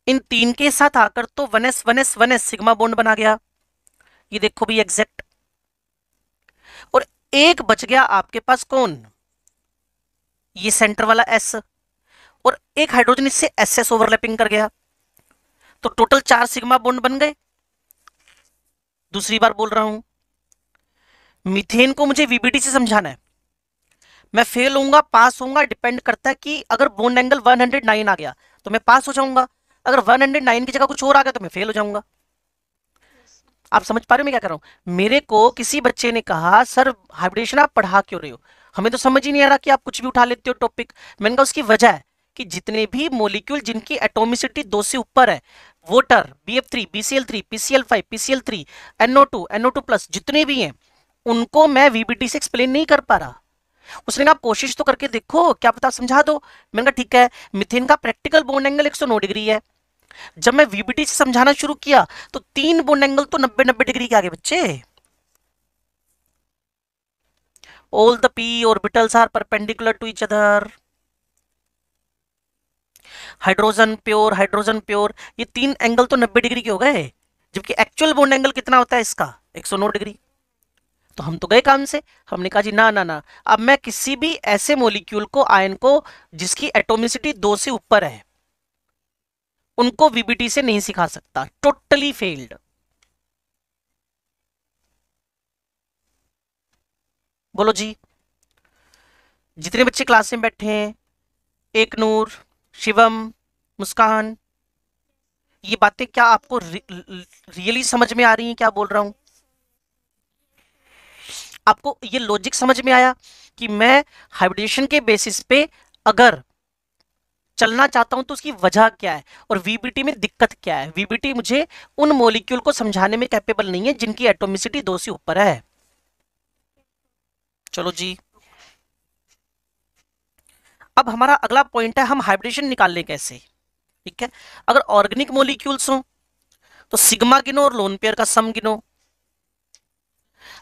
Speaker 1: इन तीन के साथ आकर तो one S one S one S sigma bond बना गया। ये देखो भी एग्जैक्ट एक बच गया आपके पास कौन? ये सेंटर वाला एस और एक हाइड्रोजन इससे एस एस ओवरलैपिंग कर गया। तो टोटल चार सिग्मा बोन्ड बन गए। दूसरी बार बोल रहा हूँ, मीथेन को मुझे वीबीटी से समझाना है। मैं फेल होऊँगा पास होऊँगा डिपेंड करता है कि अगर बोन एंगल 109 आ गया तो मैं पास हो जाऊँगा। अगर 109 की जगह कुछ और आ गया तो मैं फेल हो जाऊँगा। आप समझ पा रहे हो मैं क्या कर रहा हूँ? मेरे को किसी बच्चे ने कहा, सर हाइब्रिडेशन आप पढ़ा क्यों रहे हो? हमें तो समझ ही नहीं आ रहा कि आप कुछ भी उठा लेते हो टॉपिक मैंने कहा, उसकी वजह है कि जितने भी मोलिक्यूल जिनकी एटोमिसिटी दो से ऊपर है water B F three B C L three PCL five PCL three NO two NO two plus जितने भी हैं, उनको मैं वीबीटी से एक्सप्लेन नहीं कर पा रहा। उसने कहा कोशिश तो करके देखो, क्या पता समझा दो? मैंने कहा, ठीक है मिथेन का प्रैक्टिकल बोन एंगल 109 डिग्री है। जब मैं वीबीटी से समझाना शुरू किया तो तीन बोन एंगल तो 90 90 डिग्री के आगे बच्चे। All the P orbitals are perpendicular to each other hydrogen pure hydrogen pure ये तीन एंगल तो 90 डिग्री के हो गए। जबकि एक्चुअल बोन एंगल कितना होता है इसका? 109 डिग्री। तो हम तो गए काम से। हमने कहा जी, ना ना ना। अब मैं किसी भी ऐसे मोलिक्यूल को आयन को, जिसकी एटोमिसिटी दो से ऊपर है उनको वीबीटी से नहीं सिखा सकता। टोटली फेल्ड बोलो जी, जितने बच्चे क्लास में बैठे हैं, एक नूर, शिवम, मुस्कान, ये बातें क्या आपको रियली समझ में आ रही हैं? क्या बोल रहा हूँ? आपको ये लॉजिक समझ में आया कि मैं हाइब्रिडेशन के बेसिस पे अगर चलना चाहता हूँ तो उसकी वजह क्या है? और वीबीटी में दिक्कत क्या है? वीबीटी मुझे उन मोलिक्यूल को समझाने में कैपेबल नहीं है जिनकी एटोमिसिटी दो से ऊपर है। चलो जी। अब हमारा अगला पॉइंट है, हम हाइब्रिडेशन निकाल लें कैसे? ठीक है? अगर ऑर्गेनिक मोलिक्यूल्स हो तो सिग्मा गिनो और लोन पेयर का सम गिनो।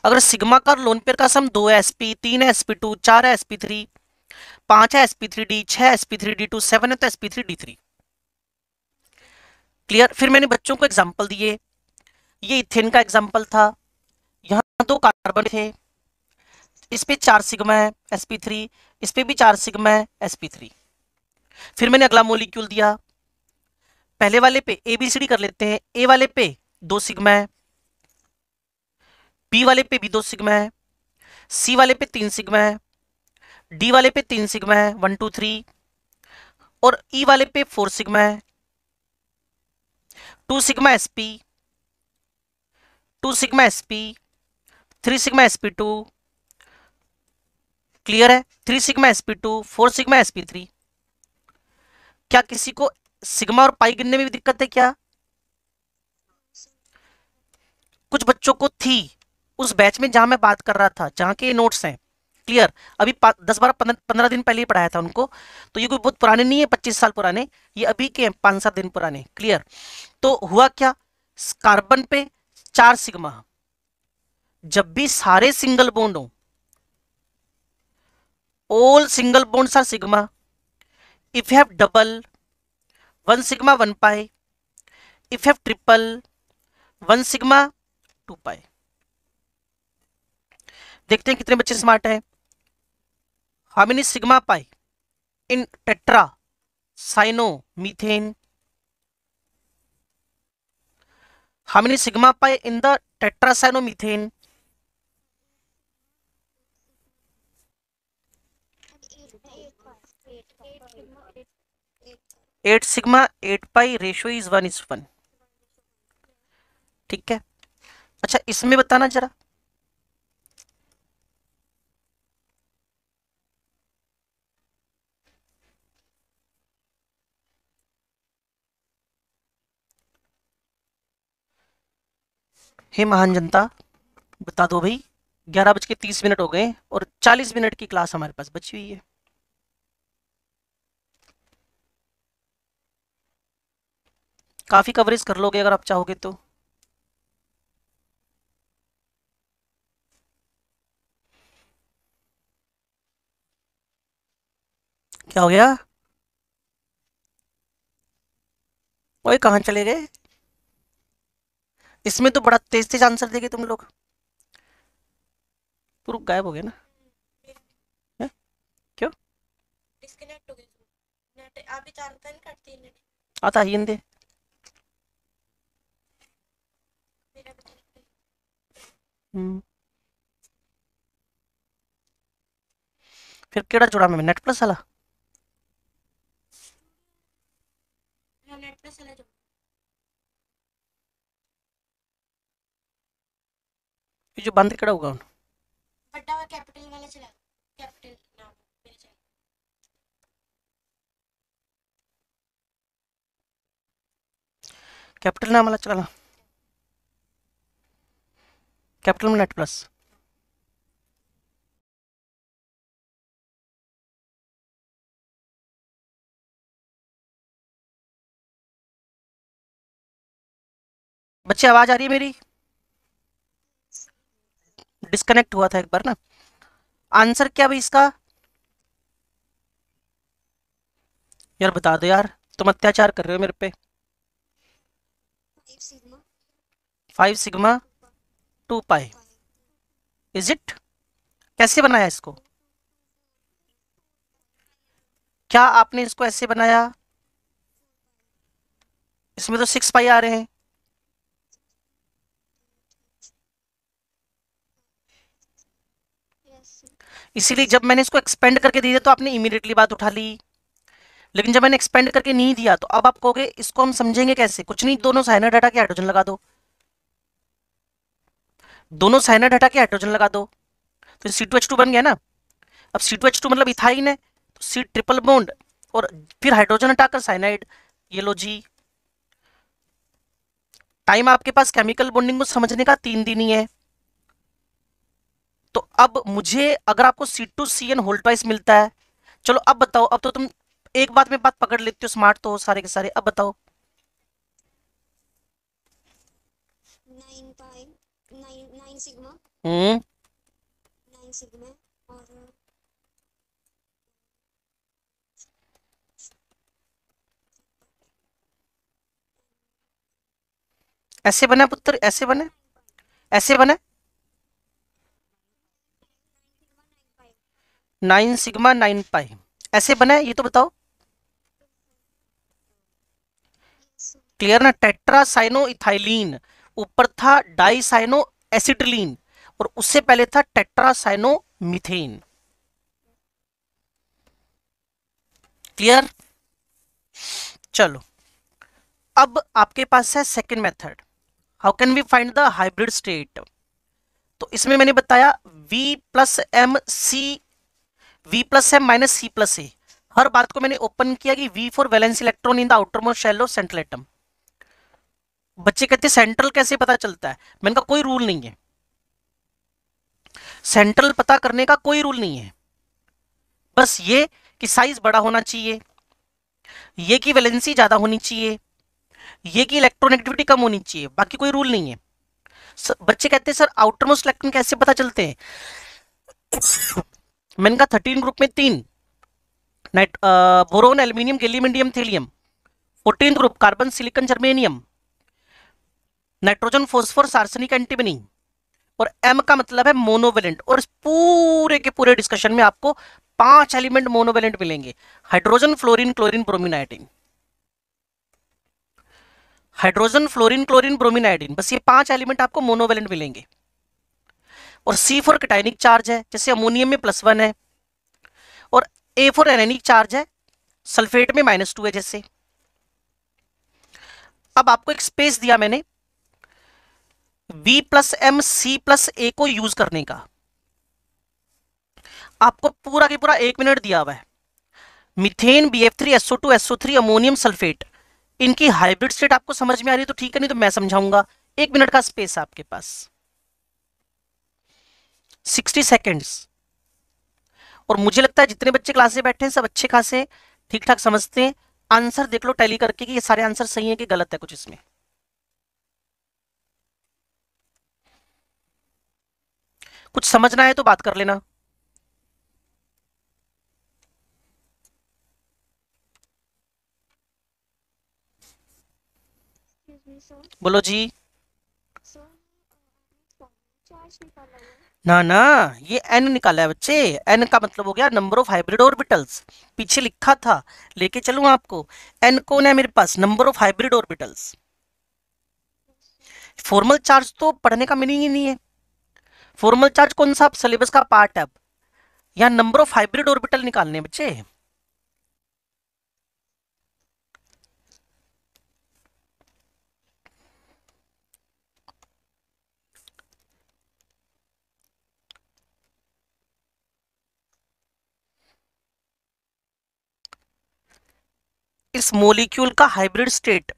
Speaker 1: अगर सिग्मा का लोन पेयर का सम दो है एसपी तीन है एसपी टू चार एसपी थ्री पाँच है एसपी थ्री डी छह SP three D two seven है तो SP three D three clear फिर मैंने बच्चों को एग्ज़ाम्पल दिए। ये इथेन का एग्ज़ाम्पल था। यहाँ दो कार्बन थे। इस पे चार सिग्मा है sp3 इस पे भी चार सिग्मा है sp3 फिर मैंने अगला मोलिक्यूल दिया। पहले वाले पे ए बी सी डी कर लेते हैं। ए वाले पे दो सिग्मा है। बी वाले पे भी दो सिग्मा है। सी वाले पे तीन सिग्मा है। डी वाले पे तीन सिग्मा है वन टू थ्री और ई e वाले पे फोर सिग्मा है। Two sigma S P two sigma S P three sigma S P two clear है? Three sigma S P two four sigma S P three क्या किसी को sigma और पाई गिनने में भी दिक्कत है क्या? कुछ बच्चों को थी, उस बैच में जहाँ मैं बात कर रहा था, जहाँ के नोट्स हैं क्लियर। अभी दस बारह, पंद्रह दिन पहले ही पढ़ाया था उनको। तो ये कोई बहुत पुराने नहीं है, पच्चीस साल पुराने। ये अभी के पाँच सात दिन पुराने। क्लियर। तो हुआ क्या? कार्बन पे चार सिग्मा। जब भी सारे सिंगल बोन्ड हो bonds are sigma if you have double, one sigma, one pi if you have triple, one sigma two pi देखते हैं कितने बच्चे स्मार्ट है। How many sigma pi in tetra cyano methane how many sigma pi in the tetra cyano methane eight sigma eight pi ratio is one is one ठीक है अच्छा इसमें बताना जरा हे महान जनता, बता दो भाई, ग्यारह बज के तीस मिनट हो गए और चालीस मिनट की क्लास हमारे पास बची हुई है। काफ़ी कवरेज कर लोगे अगर आप चाहोगे तो। क्या हो गया? वही कहाँ चले गए? इसमें तो बड़ा तेज तेज आंसर देगे तुम लोग। पूरा गायब हो गया ना? है? क्यों? डिस्कनेक्ट हो गया नेट नहीं नेट। आता ही दे। हम्म। फिर केड़ा जुड़ा मैं नेट प्लस वाला? नेट प्लस वाला ये जो बंद केड़ा होगा बड़ा हुआ कैपिटल वाला चला। कैपिटल नाम मेरे चला कैपिटल नाम वाला चला कैपिटल में नेट प्लस। बच्चे आवाज़ आ रही है मेरी? डिस्कनेक्ट हुआ था एक बार ना। आंसर क्या भाई इसका? यार बता दो यार तुम अत्याचार कर रहे हो मेरे पे। Five sigma two pi is it कैसे बनाया इसको? क्या आपने इसको ऐसे बनाया? इसमें तो सिक्स पाई आ रहे हैं। इसीलिए जब मैंने इसको एक्सपेंड करके दे दिया तो आपने इमीडिएटली बात उठा ली। लेकिन जब मैंने एक्सपेंड करके नहीं दिया तो अब आप कहोगे, इसको हम समझेंगे कैसे? कुछ नहीं, दोनों साइनर डाटा के हाइड्रोजन लगा दो। दोनों साइनाइड हटा के हाइड्रोजन लगा दो। तो सी टू एच टू बन गया ना? अब सी टू एच टू मतलब इथाइन है तो सी ट्रिपल बॉन्ड और फिर हाइड्रोजन हटाकर साइनाइड ये लो जी। टाइम आपके पास केमिकल बॉन्डिंग को समझने का तीन दिन ही है। तो अब मुझे अगर आपको सी टू सी एन होल्ट मिलता है चलो अब बताओ अब तो तुम एक बात में बात पकड़ लेते हो स्मार्ट तो हो सारे के सारे अब बताओ। हम्म। ऐसे बना पुत्र ऐसे बने ऐसे बने। Nine sigma nine pi. ऐसे बना ये तो बताओ। क्लियर ना? टेट्रा साइनो इथाइलिन ऊपर था डाई साइनो एसिटिलीन और उससे पहले था टेट्रा साइनो मिथेन क्लियर चलो। अब आपके पास है second method how can we find the hybrid state तो इसमें मैंने बताया V plus M C V plus है माइनस सी प्लस ए हर बात को मैंने ओपन किया कि V for valence electron in the outer most shell of central atom बच्चे कहते सेंट्रल कैसे पता चलता है? मैंने कहा, कोई रूल नहीं है। सेंट्रल पता करने का कोई रूल नहीं है। बस ये कि साइज़ बड़ा होना चाहिए। ये की वैलेंसी ज़्यादा होनी चाहिए। ये की इलेक्ट्रॉन एक्टिविटी कम होनी चाहिए। बाकी कोई रूल नहीं है। बच्चे कहते हैं, सर आउटर मोस्ट इलेक्ट्रॉन कैसे पता चलते हैं? मैंने कहा थर्टीन ग्रुप में तीन। Night boron aluminium gallium indium thallium fourteen group carbon silicon germanium nitrogen phosphorus arsenic antimony और एम का मतलब है मोनोवेलेंट और इस पूरे के पूरे डिस्कशन में आपको पाँच एलिमेंट मोनोवेलेंट मिलेंगे। Hydrogen fluorine chlorine bromine iodine hydrogen fluorine chlorine bromine iodine बस ये पाँच एलिमेंट आपको मोनोवेलेंट मिलेंगे। और सी फोर कटाइनिक चार्ज है, जैसे अमोनियम में प्लस वन है, और ए फोर एनेनिक चार्ज है सल्फेट में माइनस टू है जैसे। अब आपको एक स्पेस दिया मैंने B plus M C plus A को यूज़ करने का। आपको पूरा के पूरा एक मिनट दिया हुआ है। Methane B F three SO two SO three ammonium sulphate इनकी हाइब्रिड स्टेट आपको समझ में आ रही है तो ठीक है, नहीं तो मैं समझाऊँगा। एक मिनट का स्पेस आपके पास। सिक्सटी सेकेंड्स और मुझे लगता है जितने बच्चे क्लास से बैठे हैं सब अच्छे खासे ठीक ठाक समझते हैं। आंसर देख लो टैली करके कि ये सारे आंसर सही है कि गलत है कुछ इसमें। कुछ समझना है तो बात कर लेना। बोलो जी। ना ना, ये एन निकाला है बच्चे। एन का मतलब हो गया नंबर ऑफ़ हाइब्रिड ऑर्बिटल्स पीछे लिखा था, लेके चलू आपको। एन कौन है मेरे पास? Number of hybrid orbitals formal charge तो पढ़ने का मीनिंग ही नहीं है। फॉर्मल चार्ज कौन सा? सिलेबस का पार्ट है अब। यहाँ नंबर ऑफ़ हाइब्रिड ऑर्बिटल निकालने बच्चे। इस मोलिक्यूल का हाइब्रिड स्टेट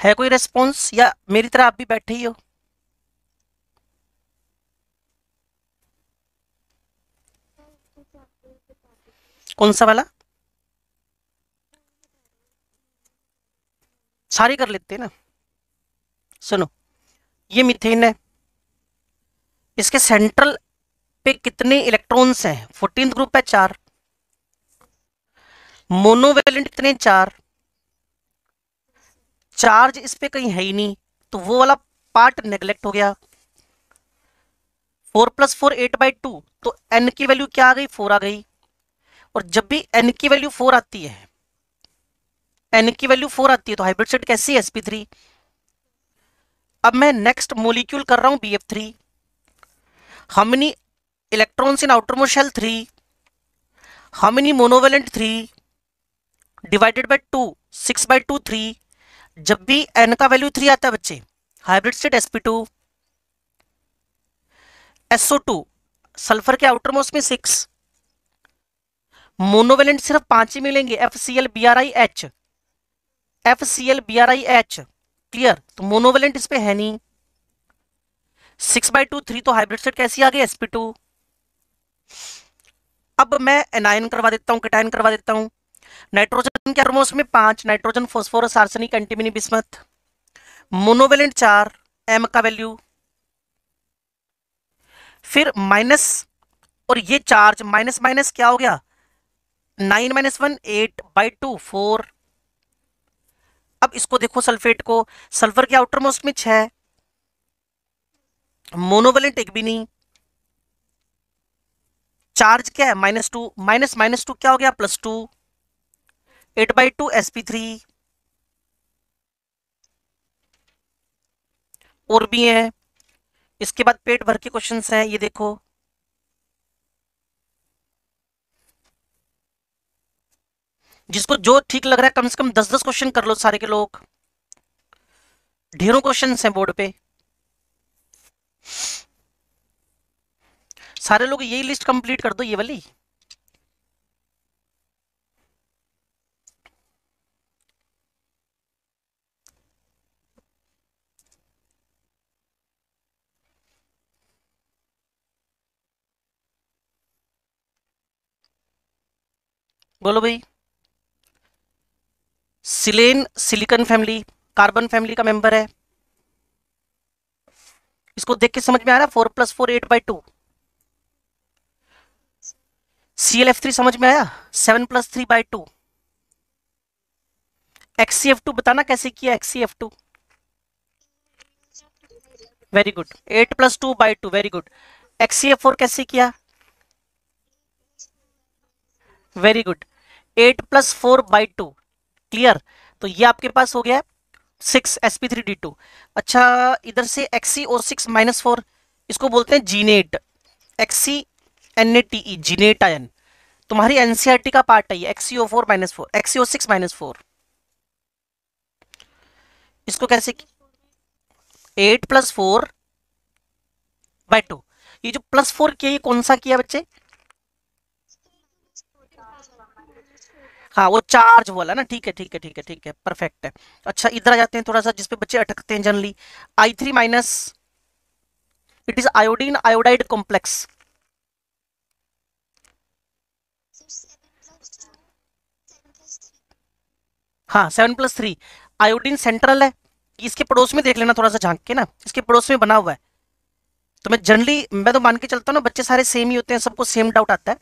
Speaker 1: है कोई रेस्पॉन्स या मेरी तरह आप भी बैठे ही हो? कौन सा वाला? सारी कर लेते हैं ना। सुनो, ये मिथेन है। इसके सेंट्रल पे कितने इलेक्ट्रॉन्स हैं? फोर्टीन ग्रुप है चार। मोनोवेलेंट कितने चार। चार्ज इस पे कहीं है ही नहीं तो वो वाला पार्ट नेग्लेक्ट हो गया। Four plus four eight by two तो एन की वैल्यू क्या आ गई? फोर आ गई। और जब भी एन की वैल्यू फोर आती है एन की वैल्यू फोर आती है तो हाइब्रिड सेट कैसी है एसपी थ्री अब मैं नेक्स्ट मोलिक्यूल कर रहा हूँ B F three how many electrons in outer most shell three how many monovalent three divided by two six by two three जब भी एन का वैल्यू थ्री आता है बच्चे hybrid state SP two SO two sulphur के outer most में six monovalent सिर्फ़ पाँच ही मिलेंगे F C L B R I H F C L B R I H clear तो मोनोवेलेंट इस पे है नहीं। सिक्स बाई टू थ्री तो हाइब्रिड सेट कैसी आ गई? एसपी टू अब मैं एनायन करवा देता हूँ कटायन करवा देता हूँ। नाइट्रोजन के एटमोस में? पाँच। Nitrogen phosphorus arsenic antimony bismuth monovalent चार एम का वैल्यू फिर माइनस और ये चार्ज माइनस माइनस क्या हो गया? Nine minus one, eight by two, four. अब इसको देखो सल्फेट को। सल्फ़र के आउटर मोस्ट में छह। मोनोवेलेंट एक भी नहीं। चार्ज क्या है? Minus two. Minus minus two क्या हो गया? Plus two. Eight by two, S P three. और भी है। इसके बाद पेट भर के क्वेश्चंस हैं, ये देखो। जिसको जो ठीक लग रहा है, कम से कम दस दस क्वेश्चन कर लो सारे के लोग। ढेरों क्वेश्चन हैं बोर्ड पे। सारे लोग यही लिस्ट कंप्लीट कर दो, ये वाली। बोलो भाई। Silane silicon family, carbon family का मेंबर है। इसको देख के समझ में आ रहा है? Four plus four, eight by two. C L F three समझ में आया? Seven plus three by two. XE F two बताना कैसे किया XE F two very good eight plus two by two very good XE F four कैसे किया? Very good eight plus four by two clear? तो ये आपके पास हो गया six S P three D two अच्छा इधर से XE O six minus four इसको बोलते हैं xenate XE N A T E xenate ion तुम्हारी एनसीआरटी का पार्ट है XEO four minus four XEO six minus four इसको कैसे eight plus four by two ये जो प्लस फोर किया, ये कौन सा किया बच्चे? हाँ वो चार्ज वाला ना, ठीक है ठीक है ठीक है ठीक है परफेक्ट है। अच्छा इधर आ जाते हैं थोड़ा सा जिसपे बच्चे अटकते हैं generally I three minus it is iodine iodide complex हाँ seven plus three iodine central है। इसके पड़ोस में देख लेना थोड़ा सा झाँक के ना, इसके पड़ोस में बना हुआ है। तो मैं जनरली मैं तो मान के चलता हूँ ना, बच्चे सारे सेम ही होते हैं, सबको सेम डाउट आता है।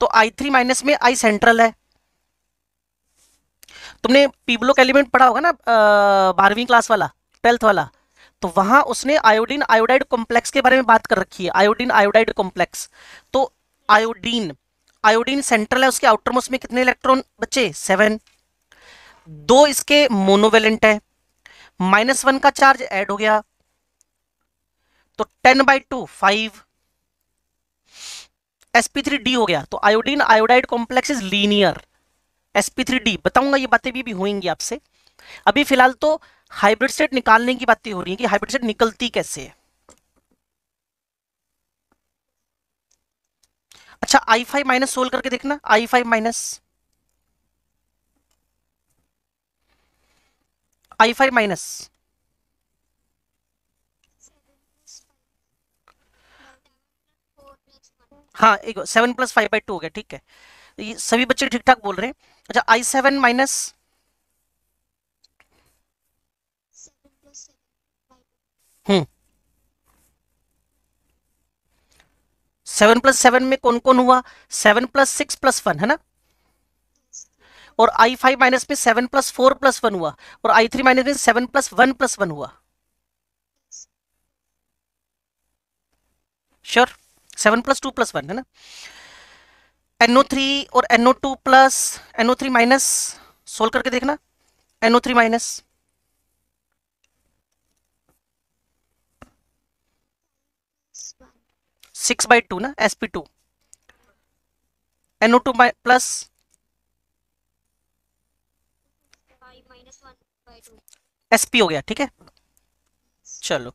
Speaker 1: तो आई थ्री माइनस में आई सेंट्रल है। तुमने पीबलोक एलिमेंट पढ़ा होगा ना बारहवीं क्लास वाला ट्वेल्थ वाला? तो वहाँ उसने आयोडीन आयोडाइड कॉम्प्लेक्स के बारे में बात कर रखी है आयोडीन आयोडाइड कॉम्प्लेक्स तो आयोडीन आयोडीन सेंट्रल है, उसके आउटर मोस्ट में कितने इलेक्ट्रॉन बच्चे सेवन दो इसके मोनोवेलेंट है। माइनस वन का चार्ज ऐड हो गया। तो ten by two five SP three D हो गया। तो iodine iodide complex is linear sp3d बताऊँगा ये बातें भी, भी होंगी आपसे। अभी फ़िलहाल तो हाइब्रिड सेट निकालने की बातें हो रही है कि हाइब्रिड सेट निकलती कैसे है। अच्छा आई फाइव माइनस सोल्व करके देखना। I five minus I five minus हाँ एक seven plus five by two हो गया ठीक है। ये सभी बच्चे ठीक ठाक बोल रहे हैं। अच्छा I seven minus hmm seven plus seven में कौन कौन हुआ? Seven plus six plus one है ना? और आई फाइव माइनस में seven plus four plus one हुआ। और आई थ्री माइनस में seven plus one plus one हुआ। Sure seven plus two plus one है ना? NO3 और NO2 plus NO3 minus solve करके देखना। NO3 minus six by two ना S P two NO two plus S P हो गया, ठीक है? चलो।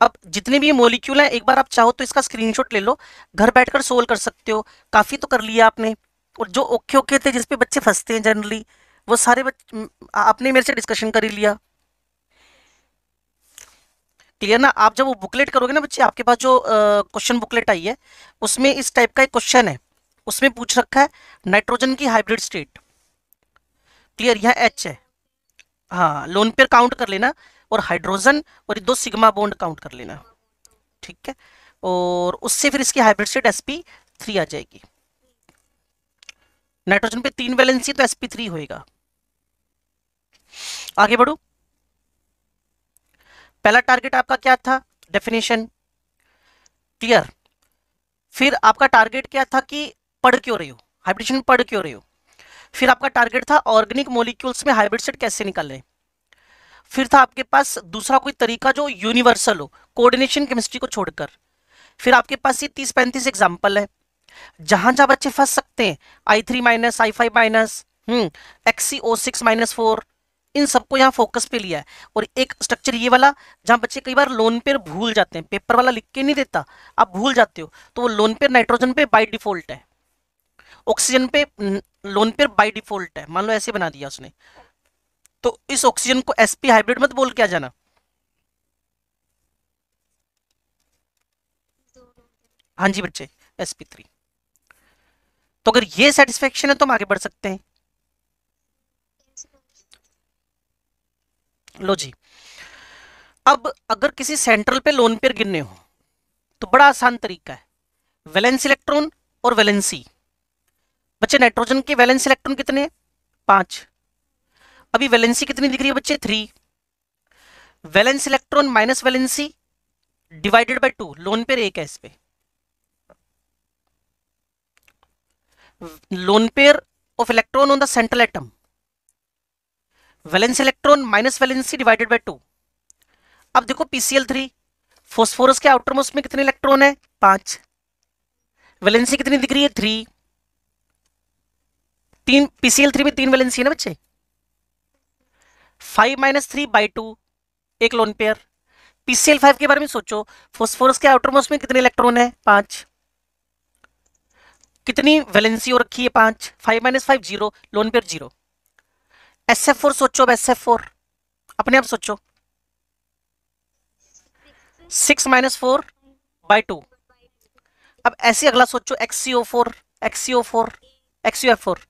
Speaker 1: अब जितने भी मोलिक्यूल हैं, एक बार आप चाहो तो इसका स्क्रीनशॉट ले लो। घर बैठकर सोल्व कर सकते हो। काफ़ी तो कर लिया आपने। और जो ओखे ओखे थे जिसपे बच्चे फंसते हैं जनरली वो सारे बच्चे आपने मेरे से डिस्कशन कर ही लिया। क्लियर ना? आप जब वो बुकलेट करोगे ना बच्चे, आपके पास जो क्वेश्चन बुकलेट आई है, उसमें इस टाइप का एक क्वेश्चन है। उसमें पूछ रखा है नाइट्रोजन की हाइब्रिड स्टेट क्लियर यह एच है। हाँ लोन पेयर काउंट कर लेना। और हाइड्रोजन और ये दो सिग्मा बॉन्ड काउंट कर लेना। ठीक है? और उससे फिर इसकी हाइब्रिड एसपी थ्री आ जाएगी। नाइट्रोजन पे तीन वैलेंसी तो एसपी थ्री होएगा। आगे बढ़ू। पहला टारगेट आपका क्या था? डेफिनेशन क्लियर फिर आपका टारगेट क्या था कि पढ़ क्यों रही हो? हाइब्रिडेशन पढ़ क्यों रही हो? फिर आपका टारगेट था ऑर्गेनिक मोलिक्यूल्स में हाइब्रिड सेट कैसे निकालें? फिर था आपके पास दूसरा कोई तरीका जो यूनिवर्सल हो कोऑर्डिनेशन केमिस्ट्री को छोड़कर। फिर आपके पास ये तीस पैंतीस एग्ज़ाम्पल है। जहाँ जहाँ बच्चे फंस सकते हैं I three minus I five minus Xe O six minus four इन सबको यहाँ फोकस पे लिया है। और एक स्ट्रक्चर ये वाला, जहाँ बच्चे कई बार लोन पेयर भूल जाते हैं पेपर वाला लिख के नहीं देता, आप भूल जाते हो तो वो लोन पेयर नाइट्रोजन पे बाई डिफ़ॉल्ट है। ऑक्सीजन पे लोन पेयर बाई डिफ़ॉल्ट है। मान लो ऐसे बना दिया उसने। तो इस ऑक्सीजन को एसपी हाइब्रिड मत बोल के आ जाना। हाँ जी बच्चे एसपी थ्री तो अगर ये सेटिस्फेक्शन है तो हम आगे बढ़ सकते हैं। लो जी। अब अगर किसी सेंट्रल पे लोन पेयर गिनने हो तो बड़ा आसान तरीका है। वैलेंस इलेक्ट्रॉन और वैलेंसी बच्चे नाइट्रोजन के वैलेंस इलेक्ट्रॉन कितने हैं? पाँच। अभी वैलेंसी कितनी दिख रही है बच्चे? Three valence electron minus valency divided by two lone pair एक है इस पे। Lone pair of electron on the central atom valence electron minus valency divided by two अब देखो पीसीएल थ्री फोस्फोरस के आउटर मोस्ट में कितने इलेक्ट्रॉन है? पाँच. वैलेंसी कितनी दिख रही है? थ्री तीन पीसीएल थ्री में तीन वैलेंसी है ना बच्चे? Five minus three by two, एक लोन पेयर पीसीएल फाइव के बारे में सोचो। फोस्फोरस के आउटर मोस्ट में कितने इलेक्ट्रॉन है? पाँच। कितनी वैलेंसी हो रखी है? पाँच। Five minus five zero lone pair zero S F four सोचो अब एस एफ़ फोर अपने आप सोचो। Six minus four by two अब ऐसे अगला सोचो। XeO four XeO four XeO F four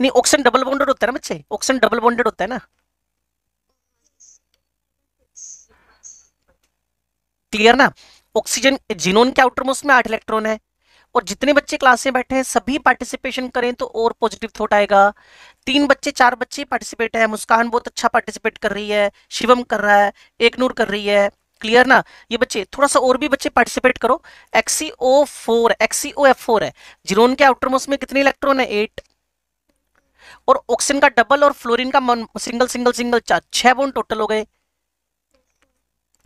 Speaker 1: नहीं ऑक्सीजन डबल बॉन्डेड होता है ना बच्चे? ऑक्सीजन डबल बॉन्डेड होता है ना? क्लियर ना? ऑक्सीजन जिनोन के आउटर मोस्ट में आठ इलेक्ट्रॉन है। और जितने बच्चे क्लास में बैठे हैं, सभी पार्टिसिपेशन करें तो और पॉजिटिव थॉट आएगा। तीन बच्चे, चार बच्चे पार्टिसिपेट है। मुस्कान बहुत अच्छा पार्टिसिपेट कर रही है। शिवम कर रहा है। एक नूर कर रही है। क्लियर ना? ये बच्चे थोड़ा सा और भी बच्चे पार्टिसिपेट करो। Xe O four Xe O F four है। जिरोन के आउटर मोस्ट में कितने इलेक्ट्रॉन है? एट और ऑक्सीजन का डबल और फ्लोरिन का सिंगल सिंगल सिंगल चार छह बोन टोटल हो गए।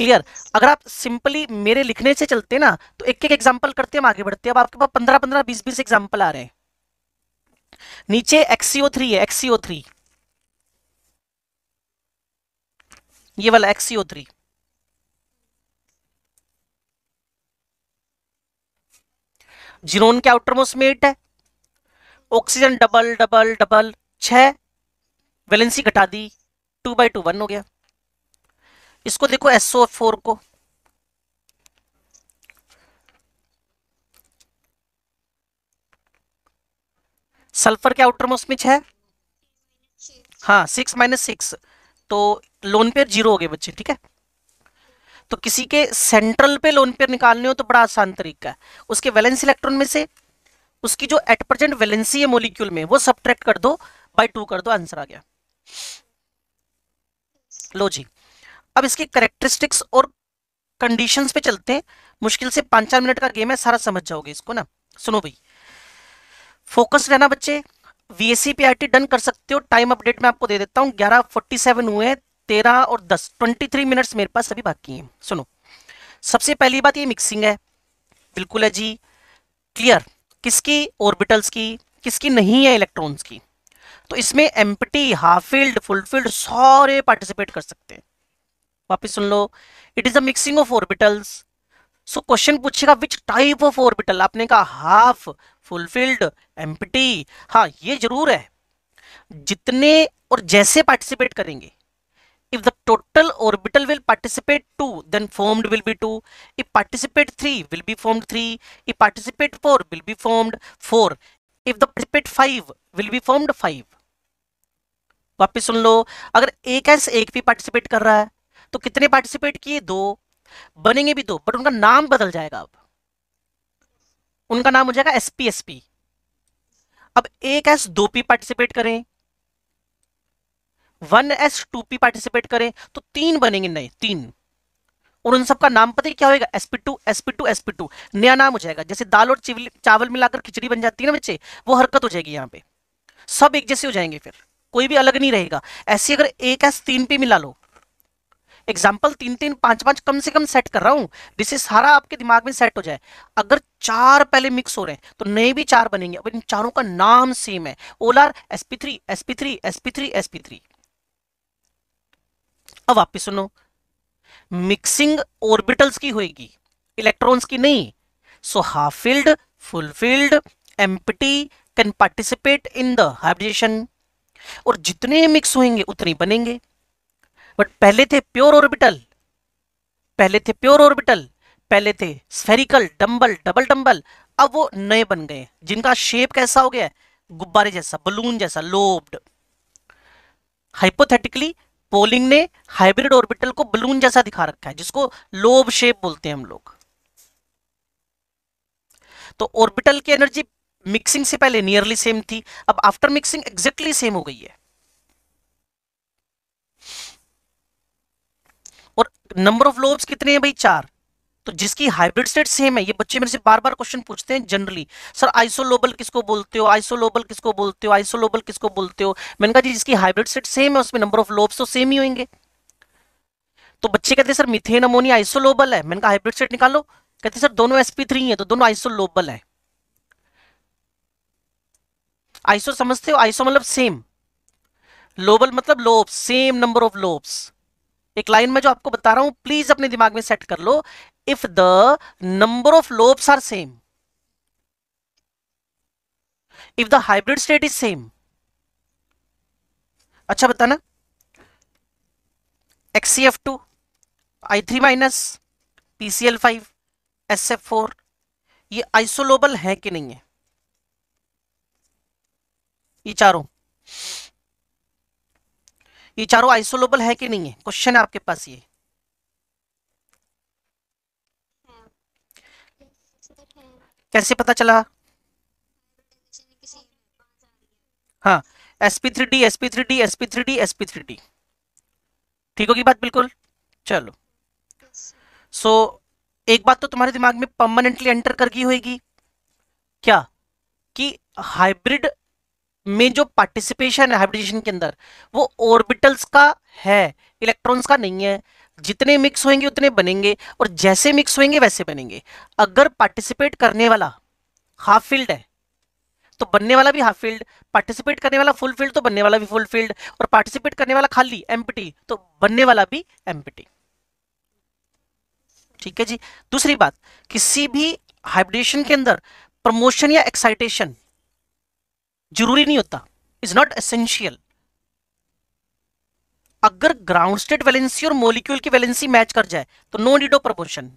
Speaker 1: क्लियर अगर आप सिंपली मेरे लिखने से चलते ना तो एक एक एग्जांपल करते, हम आगे बढ़ते। अब आपके पास पंद्रह पंद्रह, बीस बीस एग्जांपल आ रहे हैं। नीचे एक्सीओ थ्री है एक्सीओ थ्री ये वाला एक्सीओ थ्री जीरोन के आउटर मोस्ट में एट है। ऑक्सीजन डबल डबल डबल छ वैलेंसी घटा दी टू बाई टू वन हो गया। इसको देखो एसओ फोर को। सल्फ़र के आउटर मोस्ट में है हाँ सिक्स माइनस सिक्स तो लोन पेयर ज़ीरो हो गए बच्चे, ठीक है? तो किसी के सेंट्रल पे लोन पेयर निकालने हो तो बड़ा आसान तरीका है। उसके वैलेंस इलेक्ट्रॉन में से, उसकी जो एट प्रेजेंट वैलेंसी है मोलिक्यूल में, वो सब्ट्रैक्ट कर दो बाय टू कर दो, आंसर आ गया। लो जी। अब इसकी करेक्टरिस्टिक्स और कंडीशंस पे चलते हैं। मुश्किल से पाँच चार मिनट का गेम है, सारा समझ जाओगे इसको ना। सुनो भाई। फोकस रहना बच्चे। वीएससी पीआरटी डन कर सकते हो। टाइम अपडेट मैं आपको दे देता हूँ। ग्यारह फोर्टी सेवन हुए तेरह और दस। ट्वेंटी थ्री मिनट्स मेरे पास अभी बाकी हैं। सुनो। सबसे पहली बात ये मिक्सिंग है। बिल्कुल है जी। क्लियर किसकी? ऑर्बिटल्स की। किसकी नहीं है इलेक्ट्रॉन्स की? तो इसमें empty half filled full filled सारे पार्टिसिपेट कर सकते हैं। वापिस सुन लो। It is a mixing of orbitals so question पूछेगा विच टाइप ऑफ़ ऑर्बिटल आपने कहा हाफ़ फुलफिल्ड एम्प्टी हाँ ये ज़रूर है। जितने और जैसे पार्टिसिपेट करेंगे। If the total orbital will participate 2 then formed will be 2 if participate 3 will be formed 3 if participate 4 will be formed 4 if the participate 5 will be formed 5 वापिस सुन लो, अगर एक एस एक भी पार्टिसिपेट कर रहा है तो कितने पार्टिसिपेट किए? दो। बनेंगे भी दो बट उनका नाम बदल जाएगा अब। उनका नाम हो जाएगा एसपी एसपी अब एक एस दो पी पार्टिसिपेट करें। One S two P participate करें तो तीन बनेंगे नए तीन। और उन सबका नाम पता है क्या होगा SP two SP two SP two नया नाम हो जाएगा। जैसे दाल और चावल मिलाकर खिचड़ी बन जाती है ना बच्चे, वो हरकत हो जाएगी यहाँ पे। सब एक जैसे हो जाएँगे फिर। कोई भी अलग नहीं रहेगा। ऐसे अगर एक एस तीन पे मिला लो। एग्ज़ाम्पल तीन तीन पाँच पाँच कम से कम सेट कर रहा हूँ। जिससे सारा आपके दिमाग में सेट हो जाए। अगर चार पहले मिक्स हो रहे हैं तो नए भी चार बनेंगे। अब इन चारों का नाम सेम है। ओलार SP three SP three SP three SP three अब वापिस सुनो। मिक्सिंग ऑर्बिटल्स की होगी इलेक्ट्रॉन्स की नहीं। So half filled full filled empty can participate in the hybridisation और जितने मिक्स होंगे उतने बनेंगे। बट पहले थे प्योर ऑर्बिटल पहले थे प्योर ऑर्बिटल पहले थे स्फेरिकल डंबल डबल डंबल अब वो नए बन गए जिनका शेप कैसा हो गया गुब्बारे जैसा बलून जैसा लोब्ड हाइपोथेटिकली पोलिंग ने हाइब्रिड ऑर्बिटल को बलून जैसा दिखा रखा है, जिसको लोब शेप बोलते हैं हम लोग। तो ऑर्बिटल की एनर्जी मिक्सिंग से पहले नियरली सेम थी, अब आफ्टर मिक्सिंग एग्जैक्टली सेम हो गई है। और नंबर ऑफ़ लोब्स कितने हैं भाई? चार। तो जिसकी हाइब्रिड स्टेट सेम है, ये बच्चे मेरे से बार बार क्वेश्चन पूछते हैं जनरली सर आइसोलोबल किसको बोलते हो? आइसोलोबल किसको बोलते हो? आइसोलोबल किसको बोलते हो? मैंने कहा, जी, जिसकी हाइब्रिड स्टेट सेम है, उसमें नंबर ऑफ़ लोब्स तो सेम ही होंगे। तो बच्चे कहते हैं, सर मिथेन अमोनिया आइसोलोबल है। मैंने कहा हाइब्रिड स्टेट निकालो। कहते सर, दोनों एसपी थ्री है तो दोनों आइसोलोबल है। आइसो समझते हो? आइसो मतलब सेम लोबल मतलब lobes same number of lobes एक लाइन में जो आपको बता रहा हूँ प्लीज़ अपने दिमाग में सेट कर लो। If the number of lobes are same if the hybrid state is same अच्छा बताना। XeF two I three minus PCL five S F four ये आइसोलोबल है कि नहीं है? ये चारों। ये चारों आइसोलोबल है कि नहीं है? क्वेश्चन है आपके पास ये। कैसे पता चला? हाँ SP three D SP three D SP three D SP three D ठीक होगी बात? बिल्कुल। चलो। सो so, एक बात तो तुम्हारे दिमाग में परमानेंटली एंटर कर गई होगी। क्या? कि हाइब्रिड में जो पार्टिसिपेशन है हाइब्रिडेशन के अंदर, वो ऑर्बिटल्स का है इलेक्ट्रॉन्स का नहीं है। जितने मिक्स होंगे उतने बनेंगे और जैसे मिक्स होंगे वैसे बनेंगे। अगर पार्टिसिपेट करने वाला हाफ़ फ़ील्ड है तो बनने वाला भी हाफ़ फ़ील्ड पार्टिसिपेट करने वाला फुल फ़ील्ड तो बनने वाला भी फुल फ़ील्ड और पार्टिसिपेट करने वाला खाली एम्पटी तो बनने वाला भी एम्पटी ठीक है जी? दूसरी बात, किसी भी हाइब्रिडेशन के अंदर प्रमोशन या एक्साइटेशन ज़रूरी नहीं होता इज़ नॉट एसेंशियल अगर ग्राउंड स्टेट वैलेंसी और मोलिक्यूल की वैलेंसी मैच कर जाए तो नो नीड ऑफ़ प्रमोशन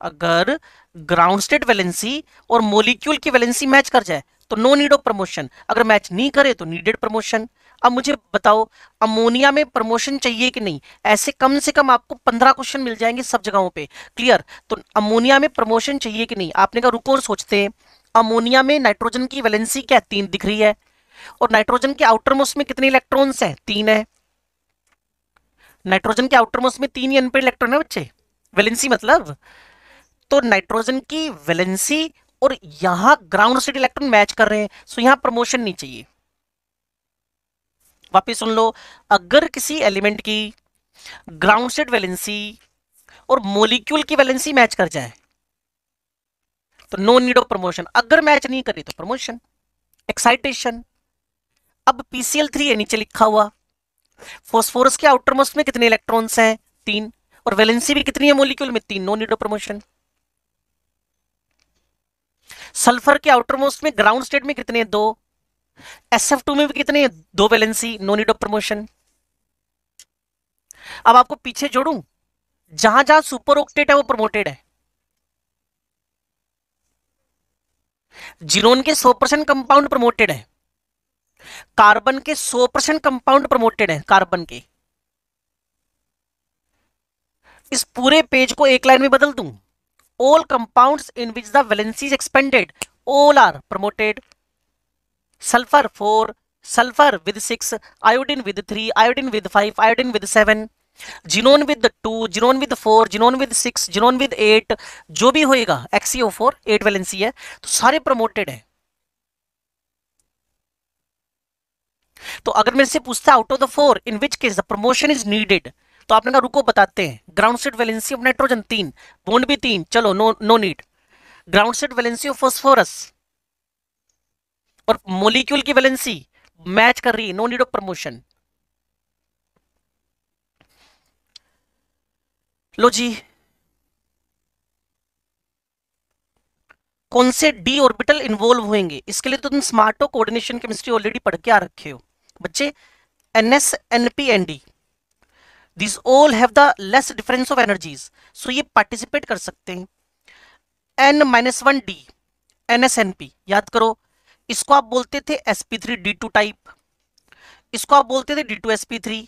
Speaker 1: अगर ग्राउंड स्टेट वैलेंसी और मोलिक्यूल की वैलेंसी मैच कर जाए तो नो नीड ऑफ़ प्रमोशन अगर मैच नहीं करे तो नीडेड प्रमोशन अब मुझे बताओ अमोनिया में प्रमोशन चाहिए कि नहीं? ऐसे कम से कम आपको पंद्रह क्वेश्चन मिल जाएँगे सब जगहों पे. क्लियर तो अमोनिया में प्रमोशन चाहिए कि नहीं? आपने कहा रुको और सोचते हैं. अमोनिया में नाइट्रोजन की वैलेंसी क्या तीन दिख रही है। और नाइट्रोजन के आउटर मोस्ट में कितने इलेक्ट्रॉन्स हैं? तीन है। नाइट्रोजन के आउटर मोस्ट में तीन ही अनपेड इलेक्ट्रॉन है बच्चे। वैलेंसी मतलब? तो नाइट्रोजन की वैलेंसी और यहाँ ग्राउंड स्टेट इलेक्ट्रॉन मैच कर रहे हैं सो यहाँ प्रमोशन नहीं चाहिए। वापिस सुन लो। अगर किसी एलिमेंट की ग्राउंड स्टेट वैलेंसी और मोलिक्यूल की वैलेंसी मैच कर जाए तो नो नीड ऑफ़ प्रमोशन अगर मैच नहीं करी तो प्रमोशन एक्साइटेशन अब पीसीएल थ्री है, नीचे लिखा हुआ. फॉस्फोरस के आउटर मोस्ट में कितने इलेक्ट्रॉन्स हैं? तीन. और वैलेंसी भी कितनी है मोलिक्यूल में? तीन. No need of promotion sulphur के आउटर मोस्ट में ग्राउंड स्टेट में कितने दो. एस एफ़ टू में भी कितने दो valency no need of promotion अब आपको पीछे जोड़ू. जहाँ जहाँ सुपर ऑक्टेट है, वो प्रमोटेड है. जीरोन के 100 परसेंट कंपाउंड प्रमोटेड है। कार्बन के 100 परसेंट कंपाउंड प्रमोटेड है, कार्बन के। इस पूरे पेज को एक लाइन में बदल दूँ। All compounds in which the valencies expanded all are promoted sulphur four sulphur with six iodine with three iodine with five iodine with seven xenon with two xenon with four xenon with six xenon with eight जो भी होएगा एक्सीओ four eight valency है तो सारे promoted है। तो अगर मेरे से पूछता out of the four in which case the promotion is needed तो आपने कहा, रुको, बताते हैं। Ground set valency of nitrogen तीन बोन्ड भी तीन, चलो no no need ground set valency of phosphorus और मोलिक्यूल की वैलेंसी मैच कर रही है नो नीड ऑफ़ प्रमोशन लो जी। कौन से डी ऑर्बिटल इन्वॉल्व होंगे इसके लिए तो तुम स्मार्टो कोऑर्डिनेशन केमिस्ट्री ऑलरेडी पढ़ के आ रखे हो। बच्चे N S N P N D this all have the less difference of energies so ये पार्टिसिपेट कर सकते हैं। N minus one D N S N P याद करो, इसको आप बोलते थे S P three D two type इसको आप बोलते थे D two S P three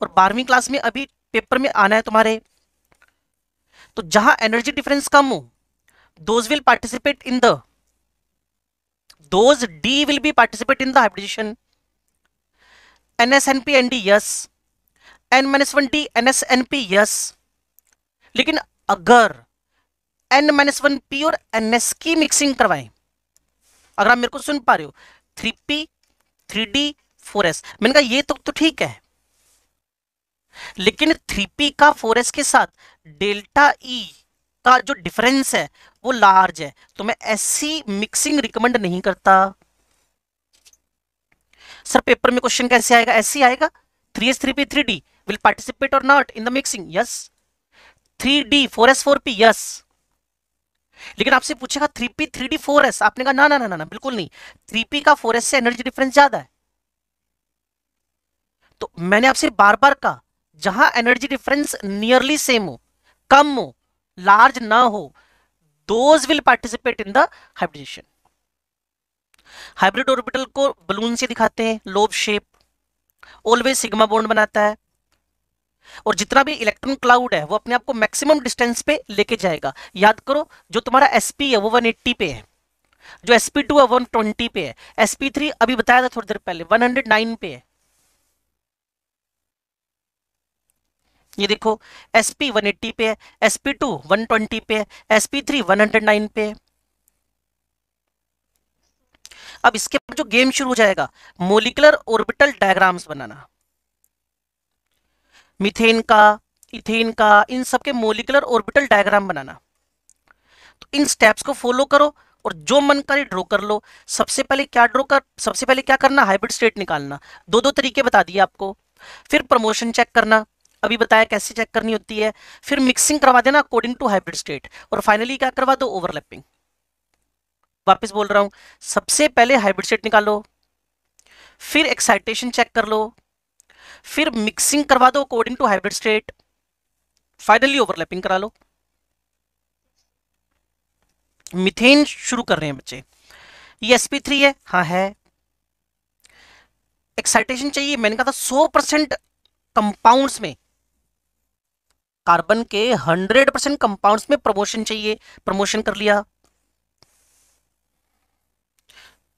Speaker 1: और बारहवीं क्लास में अभी पेपर में आना है तुम्हारे। तो जहाँ एनर्जी डिफरेंस कम हो those will participate in the those D will be participate in the hybridisation N S N P N D yes N minus one D N S N P yes लेकिन अगर N minus one P और N S की mixing करवाएँ अगर आप मेरे को सुन पा रहे हो three P three D four S मैंने कहा ये तो, तो ठीक है। लेकिन थ्री पी का फोर एस के साथ डेल्टा ई e का जो डिफरेंस है, वो लार्ज है। तो मैं ऐसी मिक्सिंग रिकमेंड नहीं करता। सर पेपर में क्वेश्चन कैसे आएगा? ऐसे आएगा? Three S three P three D will participate or not in the mixing? Yes. 3d 4s 4p yes लेकिन आपसे पूछेगा 3p 3d 4s आपने कहा, ना ना ना ना बिल्कुल नहीं। 3p का 4s से एनर्जी डिफरेंस ज़्यादा है। तो मैंने आपसे बार बार कहा जहाँ एनर्जी डिफरेंस नियरली सेम हो, कम हो लार्ज ना हो those will participate in the hybridisation hybrid orbital को बलून से दिखाते हैं lobe shape always sigma bond बनाता है, और जितना भी इलेक्ट्रॉन क्लाउड है, वो अपने आप को मैक्सिमम डिस्टेंस पे लेके जाएगा। याद करो, जो तुम्हारा एसपी है, वो 180 पे है, जो एसपी टू है 120 पे है एसपी थ्री अभी बताया था थोड़ी देर पहले 109 पे है। ये देखो एस पी वन एट्टी पे है sp2 120 पे है sp3 109 पे है। अब इसके बाद जो गेम शुरू हो जाएगा मोलिकुलर ऑर्बिटल डायग्राम्स बनाना। मिथेन का इथेन का, इन सब के मोलिकुलर ऑर्बिटल डायग्राम बनाना। तो इन स्टेप्स को फॉलो करो और जो मन करे ड्रॉ कर लो, सबसे पहले क्या ड्रॉ कर, सबसे पहले क्या करना हाइब्रिड स्टेट निकालना। दो दो तरीके बता दिए आपको। फिर प्रमोशन चेक करना। अभी बताया कैसे चेक करनी होती है, फिर मिक्सिंग करवा देना अकॉर्डिंग टू हाइब्रिड स्टेट और फाइनली क्या करवा दो? ओवरलैपिंग वापस बोल रहा हूँ, सबसे पहले हाइब्रिड स्टेट निकालो, फिर एक्साइटेशन चेक कर लो, फिर मिक्सिंग करवा दो according to hybrid state finally overlapping करा लो. मिथेन शुरू कर रहे हैं बच्चे। ये sp3 है? हाँ है। एक्साइटेशन चाहिए, मैंने कहा था 100 परसेंट कंपाउंड्स में कार्बन के 100 परसेंट कंपाउंड्स में प्रमोशन चाहिए, प्रमोशन कर लिया।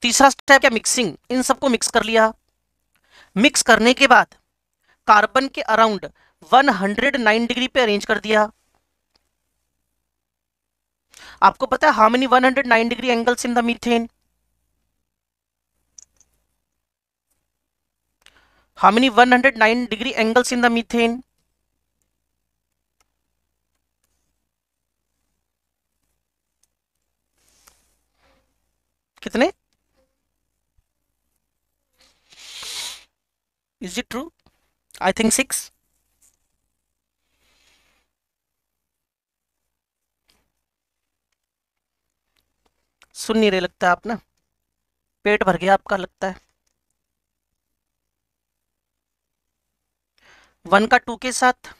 Speaker 1: तीसरा स्टेप क्या? मिक्सिंग इन सबको मिक्स कर लिया। मिक्स करने के बाद कार्बन के अराउंड 109 डिग्री पे अरेंज कर दिया। आपको पता है how many 109 degree angles in the methane how many 109 degree angles in the methane कितने? Is it true I think six सुन नहीं रहे, लगता आप ना? पेट भर गया आपका, लगता है। वन का टू के साथ,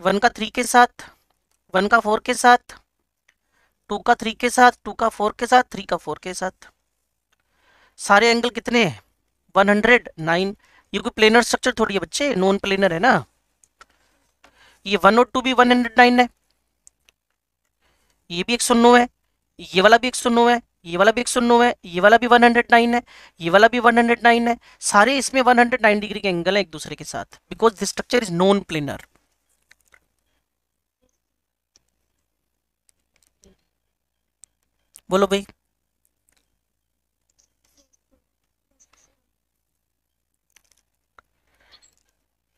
Speaker 1: वन का थ्री के साथ, वन का फोर के साथ टू का थ्री के साथ, टू का फोर के साथ थ्री का फोर के साथ। सारे एंगल कितने हैं? वन हंड्रेड नाइन ये कोई प्लेनर स्ट्रक्चर थोड़ी है बच्चे नॉन प्लेनर है ना? ये वन और टू भी वन हंड्रेड नाइन है। ये भी एक सौ नौ है, ये वाला भी एक सौ नौ है, ये वाला भी एक सौ नौ है, ये वाला भी वन हंड्रेड नाइन है, ये वाला भी वन हंड्रेड नाइन है। सारे इसमें वन हंड्रेड नाइन डिग्री के एंगल है एक दूसरे के साथ because this structure is non planar बोलो भाई।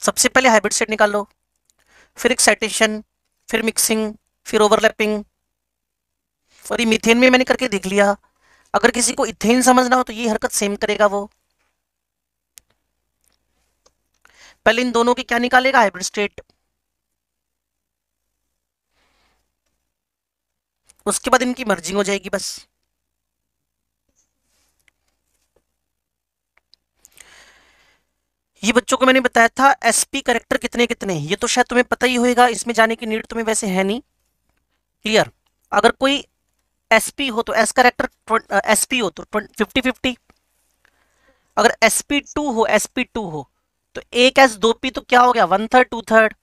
Speaker 1: सबसे पहले हाइब्रिड सेट निकाल लो। फिर एक्साइटेशन फिर मिक्सिंग फिर ओवरलैपिंग और ये मीथेन में मैंने करके देख लिया। अगर किसी को इथेन समझना हो तो ये हरकत सेम करेगा वो। पहले इन दोनों की क्या निकालेगा? हाइब्रिड स्टेट उसके बाद इनकी मर्जिंग हो जाएगी बस। ये बच्चों को मैंने बताया था एसपी करेक्टर कितने कितने ये तो शायद तुम्हें पता ही होगा इसमें जाने की नीड तुम्हें वैसे है नहीं। क्लियर अगर कोई एसपी हो तो एस करेक्टर एसपी हो तो फिफ्टी फिफ्टी अगर एसपी टू हो एसपी टू हो तो एक एस दो पी तो क्या हो गया? वन थर्ड टू थर्ड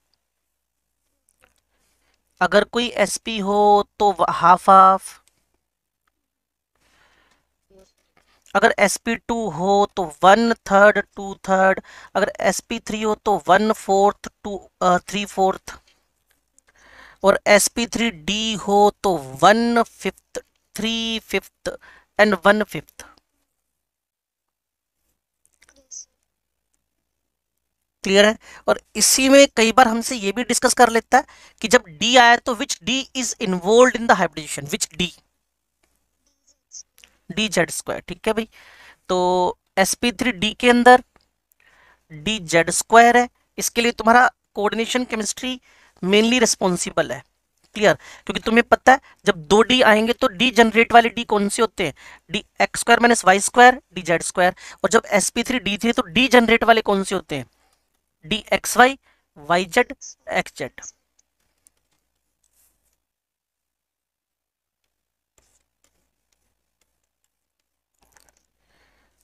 Speaker 1: अगर कोई एसपी हो तो हाफ़ हाफ़ अगर एस पी टू हो तो वन थर्ड टू थर्ड अगर एस पी थ्री हो तो one fourth two three fourth और एस पी थ्री डी हो तो one fifth three fifth and one fifth clear है? और इसी में कई बार हमसे ये भी डिस्कस कर लेता है कि जब डी आया तो which D is involve in the hybridisation which D D Z square ठीक है भाई? तो एस पी थ्री डी के अंदर डी जेड स्क्वायर है। इसके लिए तुम्हारा कोऑर्डिनेशन केमिस्ट्री मेनली रिस्पॉन्सिबल है। क्लियर क्योंकि तुम्हें पता है, जब दो डी आएँगे तो डी जनरेट वाले डी कौन से होते हैं? D X square minus Y square D Z square और जब S P three D three तो डी जनरेट वाले कौन से होते हैं? D X Y Y Z X Z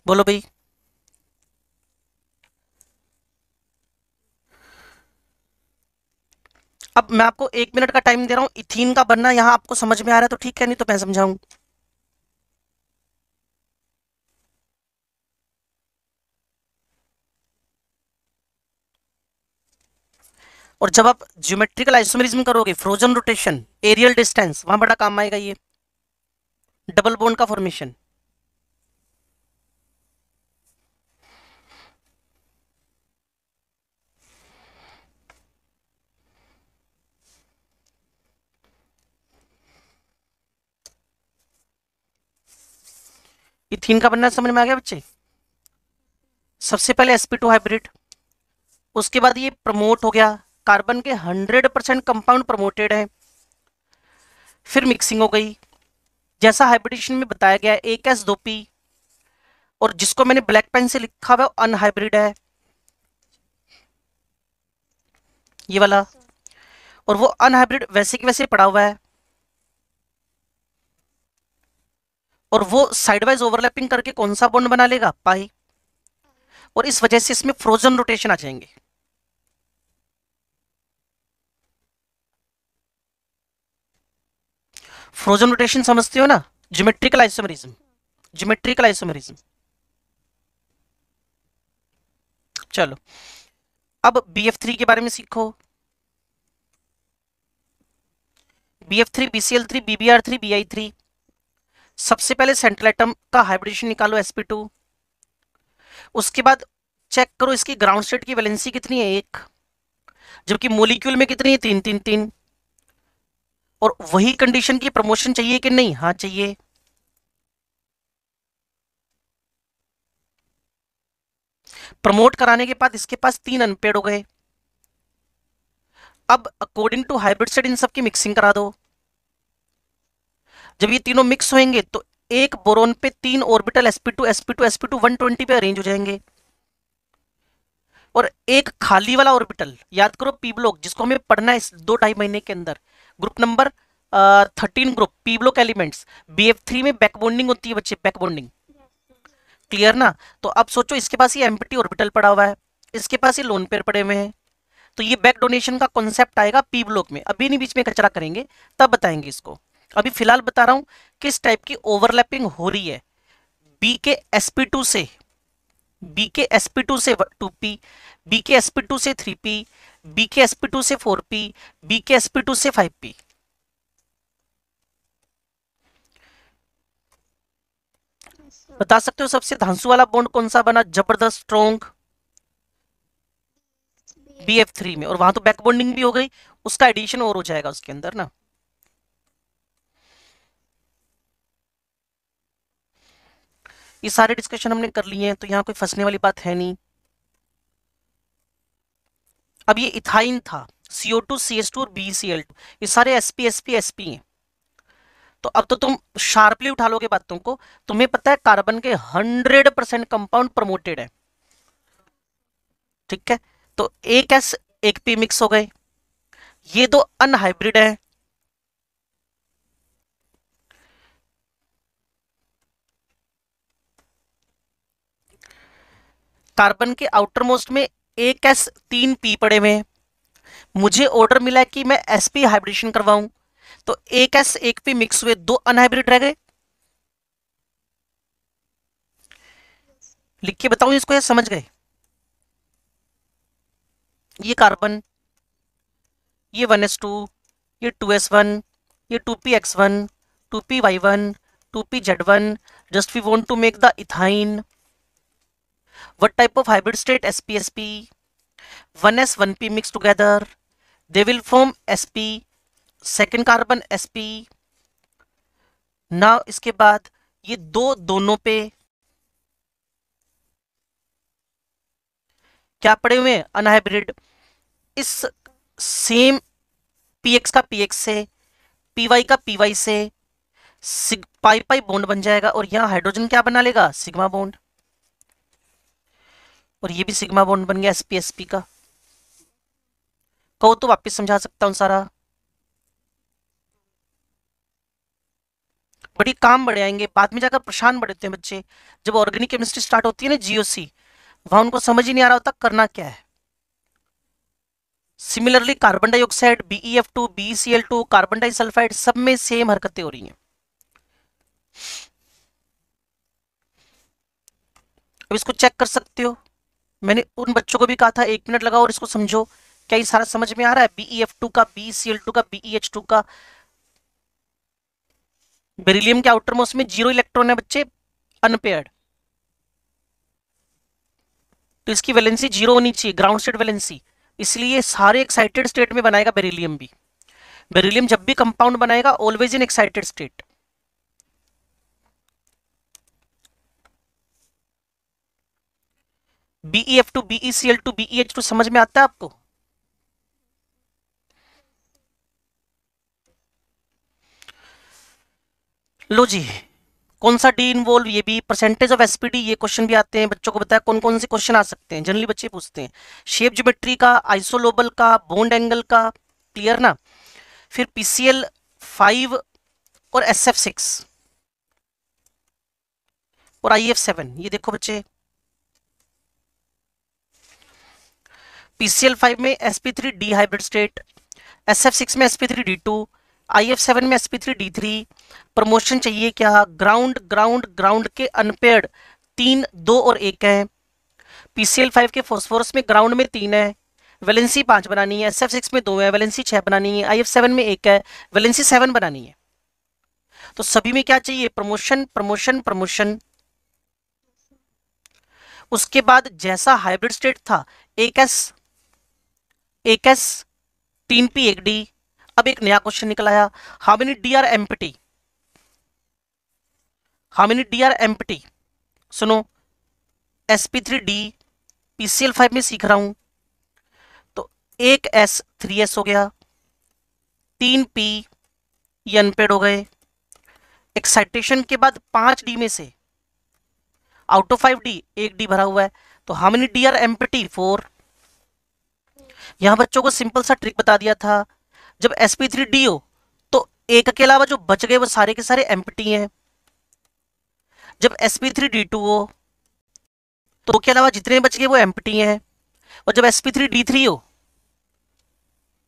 Speaker 1: बोलो भाई। अब मैं आपको एक मिनट का टाइम दे रहा हूँ, इथीन का बनना यहाँ आपको समझ में आ रहा है तो ठीक है, नहीं तो मैं समझाऊं। और जब आप ज्योमेट्रिकल आइसोमेरिज्म करोगे फ्रोजन रोटेशन एरियल डिस्टेंस वहाँ बड़ा काम आएगा ये। डबल बोन का फॉर्मेशन इथीन का बनना समझ में आ गया बच्चे? सबसे पहले sp2 हाइब्रिड उसके बाद ये प्रमोट हो गया कार्बन के 100 परसेंट कंपाउंड प्रमोटेड है। फिर मिक्सिंग हो गई। जैसा हाइब्रिडेशन में बताया गया एक एस दो पी और जिसको मैंने ब्लैक पेन से लिखा हुआ अनहाइब्रिड है। ये वाला। और वो अनहाइब्रिड वैसे की वैसे पड़ा हुआ है। और वो साइडवाइज ओवरलैपिंग करके कौन सा बॉन्ड बना लेगा? पाई। और इस वजह से इसमें फ्रोजन रोटेशन आ जाएँगे। फ्रोजन रोटेशन समझते हो ना? ज्योमेट्रिकल आइसोमरिज्म ज्योमेट्रिकल आइसोमरिज्म चलो। अब बी एफ़ थ्री के बारे में सीखो। B F three BCL three BBR three B I three सबसे पहले सेंट्रल एटम का हाइब्रिडेशन निकालो एसपी टू उसके बाद चेक करो इसकी ग्राउंड स्टेट की वैलेंसी कितनी है एक। जबकि मोलिक्यूल में कितनी है? तीन तीन तीन। और वही कंडीशन की प्रमोशन चाहिए कि नहीं? हाँ चाहिए। प्रमोट कराने के बाद इसके पास तीन अनपेड हो गए। अब अकॉर्डिंग टू हाइब्रिड सेट इन सबकी मिक्सिंग करा दो। जब ये तीनों मिक्स होंगे तो एक बोरोन पे तीन ऑर्बिटल sp2 sp2 sp2 120 पे अरेंज हो जाएँगे। और एक खाली वाला ऑर्बिटल याद करो पी ब्लॉक जिसको हमें पढ़ना है दो ढाई महीने के अंदर group number thirteen group P block elements B F three में बैक बॉन्डिंग होती है बच्चे बैक बॉन्डिंग क्लियर ना? तो अब सोचो, इसके पास ये एम्पटी ऑर्बिटल पड़ा हुआ है, इसके पास ये लोन पेयर पड़े हुए हैं। तो ये बैक डोनेशन का कॉन्सेप्ट आएगा पी ब्लॉक में। अभी नहीं, बीच में कचरा करेंगे, तब बताएँगे इसको। अभी फ़िलहाल बता रहा हूँ, किस टाइप की ओवरलैपिंग हो रही है? बी के sp2 से बी के sp2 से टू पी बी के sp2 से 3p बी के sp2 से फोर पी बी के sp2 से फाइव पी बता सकते हो सबसे धांसू वाला बॉन्ड कौन सा बना? ज़बरदस्त स्ट्रॉन्ग बी एफ़ थ्री में। और वहाँ तो बैक बॉन्डिंग भी हो गई। उसका एडिशन और हो जाएगा उसके अंदर ना। ये सारे डिस्कशन हमने कर लिए हैं तो यहाँ कोई फंसने वाली बात है नहीं। अब ये इथाइन था CO two C S two और बी सी एल टू ये सारे S P S P S P हैं। तो अब तो तुम शार्पली उठा लोगे बातों को तुम्हें पता है कार्बन के हंड्रेड परसेंट कंपाउंड प्रमोटेड है। ठीक है? तो एक एस एक पी मिक्स हो गए। ये दो अनहाइब्रिड है। कार्बन के आउटर मोस्ट में एक एस तीन पी पड़े हुए मुझे ऑर्डर मिला कि मैं एस पी हाइब्रिडेशन करवाऊं। तो एक एस एक पी मिक्स हुए, दो अनहाइब्रिड रह गए। लिख के बताऊँ इसको या समझ गए? ये कार्बन ये वन एस टू ये टू एस वन ये two P X one two P Y one two P Z one just we want to make the ethyne what type of hybrid state SPSP 1s 1p mixed together they will form sp second carbon sp now इसके बाद ये दो दोनों पे क्या पड़े हुए हैं अनहाइब्रिड इस सेम px का px से py का py से पाई पाई बॉन्ड बन जाएगा और यहाँ हाइड्रोजन क्या बना लेगा सिग्मा बॉन्ड और ये भी सिग्मा बॉन्ड बन गया एसपी एसपी का। कहो तो वापस समझा सकता हूँ सारा। बड़ी काम बढ़े आएँगे, बाद में जाकर परेशान बढ़ते हैं बच्चे। जब ऑर्गेनिक केमिस्ट्री स्टार्ट होती है ना जीओसी वहाँ उनको समझ ही नहीं आ रहा होता करना क्या है। Similarly carbon dioxide BEF two BCL two carbon disulphide सब में सेम हरकतें हो रही हैं। अब इसको चेक कर सकते हो। मैंने उन बच्चों को भी कहा था, एक मिनट लगाओ और इसको समझो। क्या ये सारा समझ में आ रहा है? बीई एफ़ टू का बी सी एल टू का बीई एच टू का। बेरिलियम के आउटर मोस्ट में ज़ीरो इलेक्ट्रॉन है बच्चे अनपेयर्ड तो इसकी वैलेंसी ज़ीरो होनी चाहिए ग्राउंड स्टेट वैलेंसी इसलिए सारे एक्साइटेड स्टेट में बनाएगा बेरिलियम भी। बेरिलियम जब भी कंपाउंड बनाएगा always in excited state BE F two BE C L two BE H two समझ में आता है आपको? लो जी, कौन सा डी इन्वॉल्व ये भी परसेंटेज ऑफ़ एसपीडी ये क्वेश्चन भी आते हैं, बच्चों को बताया कौन कौन से क्वेश्चन आ सकते हैं। जनरली बच्चे पूछते हैं शेप ज्योमेट्री का आइसोलोबल का बोन्ड एंगल का क्लियर ना? फिर पीसीएल फाइव और एस एफ़ सिक्स और आई एफ़ सेवन ये देखो बच्चे। पीसीएल में SP three D hybrid state S F six में SP three D two I F seven में SP three D three promotion चाहिए क्या? ग्राउंड ग्राउंड ग्राउंड के अनपेड तीन, दो और एक है। पीसीएल के फोस्फोरस में ग्राउंड में तीन है। वैलेंसी पाँच बनानी है। एस एफ़ सिक्स में दो है। वैलेंसी छह बनानी है। आई एफ़ सेवन में एक है। वैलेंसी सेवन बनानी है। तो सभी में क्या चाहिए? प्रमोशन प्रमोशन प्रमोशन उसके बाद जैसा हाइब्रिड स्टेट था एक एस एक एस तीन पी एक डी अब एक नया क्वेश्चन निकल आया। How many D are empty how many D are empty सुनो S P three D P C L five में सीख रहा हूँ। तो एक एस थ्री एस हो गया, तीन पी ये अनपेड हो गए। एक्साइटेशन के बाद पाँच डी में से आउट ऑफ़ फाइव डी एक डी भरा हुआ है। तो how many D are empty four यहाँ बच्चों को सिंपल सा ट्रिक बता दिया था। जब एसपी थ्री डी हो तो एक के अलावा जो बच गए वो सारे के सारे एम्पटी हैं। जब एसपी थ्री डी टू हो तो के अलावा जितने बच गए वो एम्पटी हैं। और जब एसपी थ्री डी थ्री हो,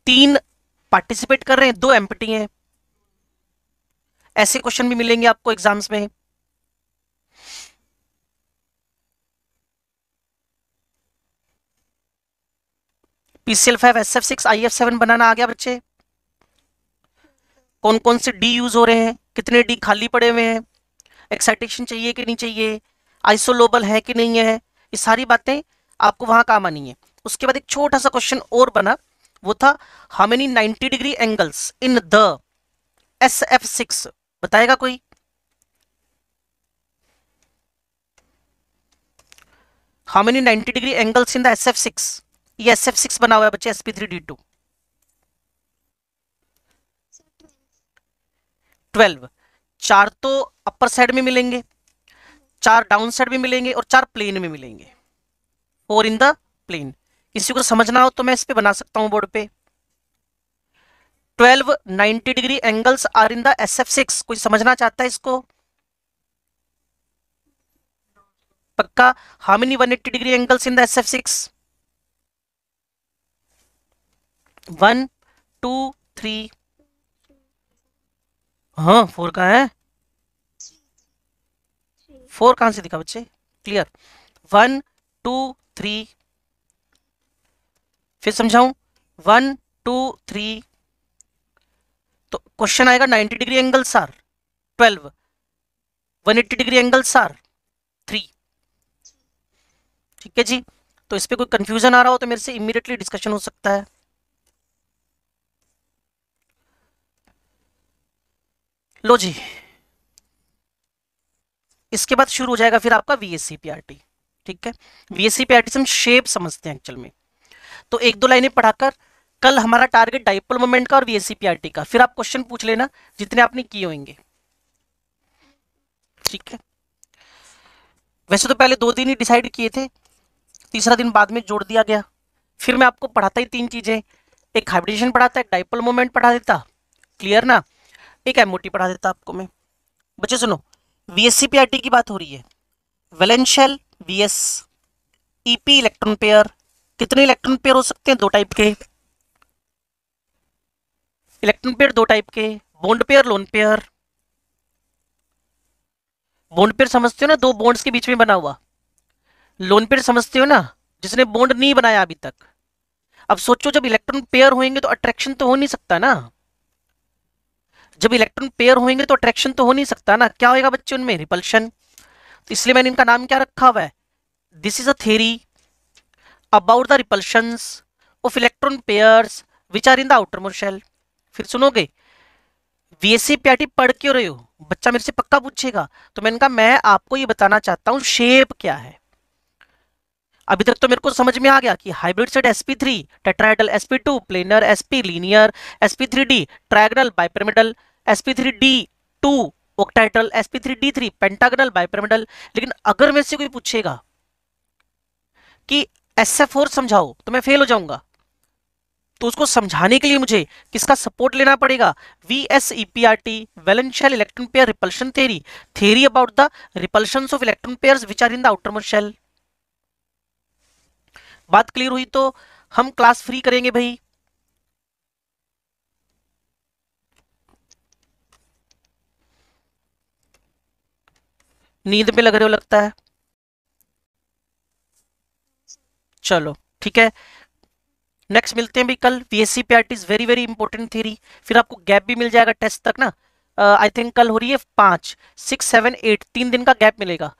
Speaker 1: तीन पार्टिसिपेट कर रहे हैं, दो एम्पटी हैं। ऐसे क्वेश्चन भी मिलेंगे आपको एग्ज़ाम्स में। PCL five S F six I F seven बनाना आ गया बच्चे। कौन कौन से डी यूज़ हो रहे हैं? कितने डी खाली पड़े हुए हैं? एक्साइटेशन चाहिए कि नहीं चाहिए? आइसोलोबल है कि नहीं है? ये सारी बातें आपको वहाँ काम आनी है। उसके बाद एक छोटा सा क्वेश्चन और बना। वो था how many 90 degree angles in the S F six बताएगा कोई? How many 90 degree angles in the S F six ये एस एफ़ सिक्स बना हुआ है बच्चे SP three D two twelve. चार तो अपर साइड में मिलेंगे, चार डाउन साइड में मिलेंगे और चार प्लेन में मिलेंगे। और इन द प्लेन किसी को समझना हो तो मैं इस पे बना सकता हूँ बोर्ड पे। Twelve ninety degree angles are in the S F six कोई समझना चाहता है इसको? पक्का? How many one eighty degree angles in the S F six one, two, three. हाँ फोर का है? फोर कहाँ से दिखा बच्चे? क्लियर। One, two, three. फिर समझाऊं? One, two, three. तो क्वेश्चन आएगा 90 डिग्री एंगल सार। 12 180 डिग्री एंगल सार। थ्री। ठीक है जी? तो इस पर कोई कंफ्यूजन आ रहा हो तो मेरे से इमीडिएटली डिस्कशन हो सकता है। लो जी। इसके बाद शुरू हो जाएगा फिर आपका वी एस ठीक है? वी एस हम शेप समझते हैं एक्चुअल में। तो एक दो लाइनें पढ़ाकर कल हमारा टारगेट डाइपोल मोमेंट का और वीएससीपीआरटी का। फिर आप क्वेश्चन पूछ लेना, जितने आपने किए होंगे। ठीक है? वैसे तो पहले दो दिन ही डिसाइड किए थे, तीसरा दिन बाद में जोड़ दिया गया। फिर मैं आपको पढ़ाता ही तीन चीज़ें। एक हाइब्रिडेशन पढ़ाता एक डाइपोल मोमेंट पढ़ा देता। क्लियर ना? एक एमओटी पढ़ा देता आपको मैं। बच्चे, सुनो वीएससीपीआरटी की बात हो रही है। Valence shell VS EP electron pair कितने इलेक्ट्रॉन पेयर हो सकते हैं? दो टाइप के। इलेक्ट्रॉन पेयर दो टाइप के bond pair lone pair bond pair समझते हो ना? दो बॉन्ड्स के बीच में बना हुआ। लोन पेयर समझते हो ना? जिसने बॉन्ड नहीं बनाया अभी तक। अब सोचो, जब इलेक्ट्रॉन पेयर होंगे तो अट्रैक्शन तो हो नहीं सकता ना। जब इलेक्ट्रॉन पेयर होंगे तो अट्रैक्शन तो हो नहीं सकता ना। क्या होगा बच्चे उनमें? रिपल्शन तो इसलिए मैंने इनका नाम क्या रखा हुआ है? This is a theory about the repulsions of electron pairs which are in the outer shell फिर सुनोगे? वीएससी पीआरटी पढ़ क्यों रहे हो? बच्चा मेरे से पक्का पूछेगा। तो मैंने कहा मैं आपको ये बताना चाहता हूँ शेप क्या है? अभी तक तो मेरे को समझ में आ गया कि hybrid set sp3 tetrahedral sp2 planar sp linear sp3d trigonal bipyramidal sp3d2 octahedral sp3d3 pentagonal bipyramidal लेकिन अगर मेरे से कोई पूछेगा कि एस एफ़ फोर समझाओ तो मैं फेल हो जाऊँगा। तो उसको समझाने के लिए मुझे किसका सपोर्ट लेना पड़ेगा? V S E valence shell electron pair repulsion theory theory about the repulsion of electron pair which are in the outer shell बात क्लियर हुई तो हम क्लास फ्री करेंगे भाई। नींद में लग रहे हो लगता है? चलो ठीक है। नेक्स्ट मिलते हैं भी कल। V S C P R T is very very important theory फिर आपको गैप भी मिल जाएगा टेस्ट तक ना। आई uh, थिंक कल हो रही है पाँच सिक्स सेवन एट तीन दिन का गैप मिलेगा।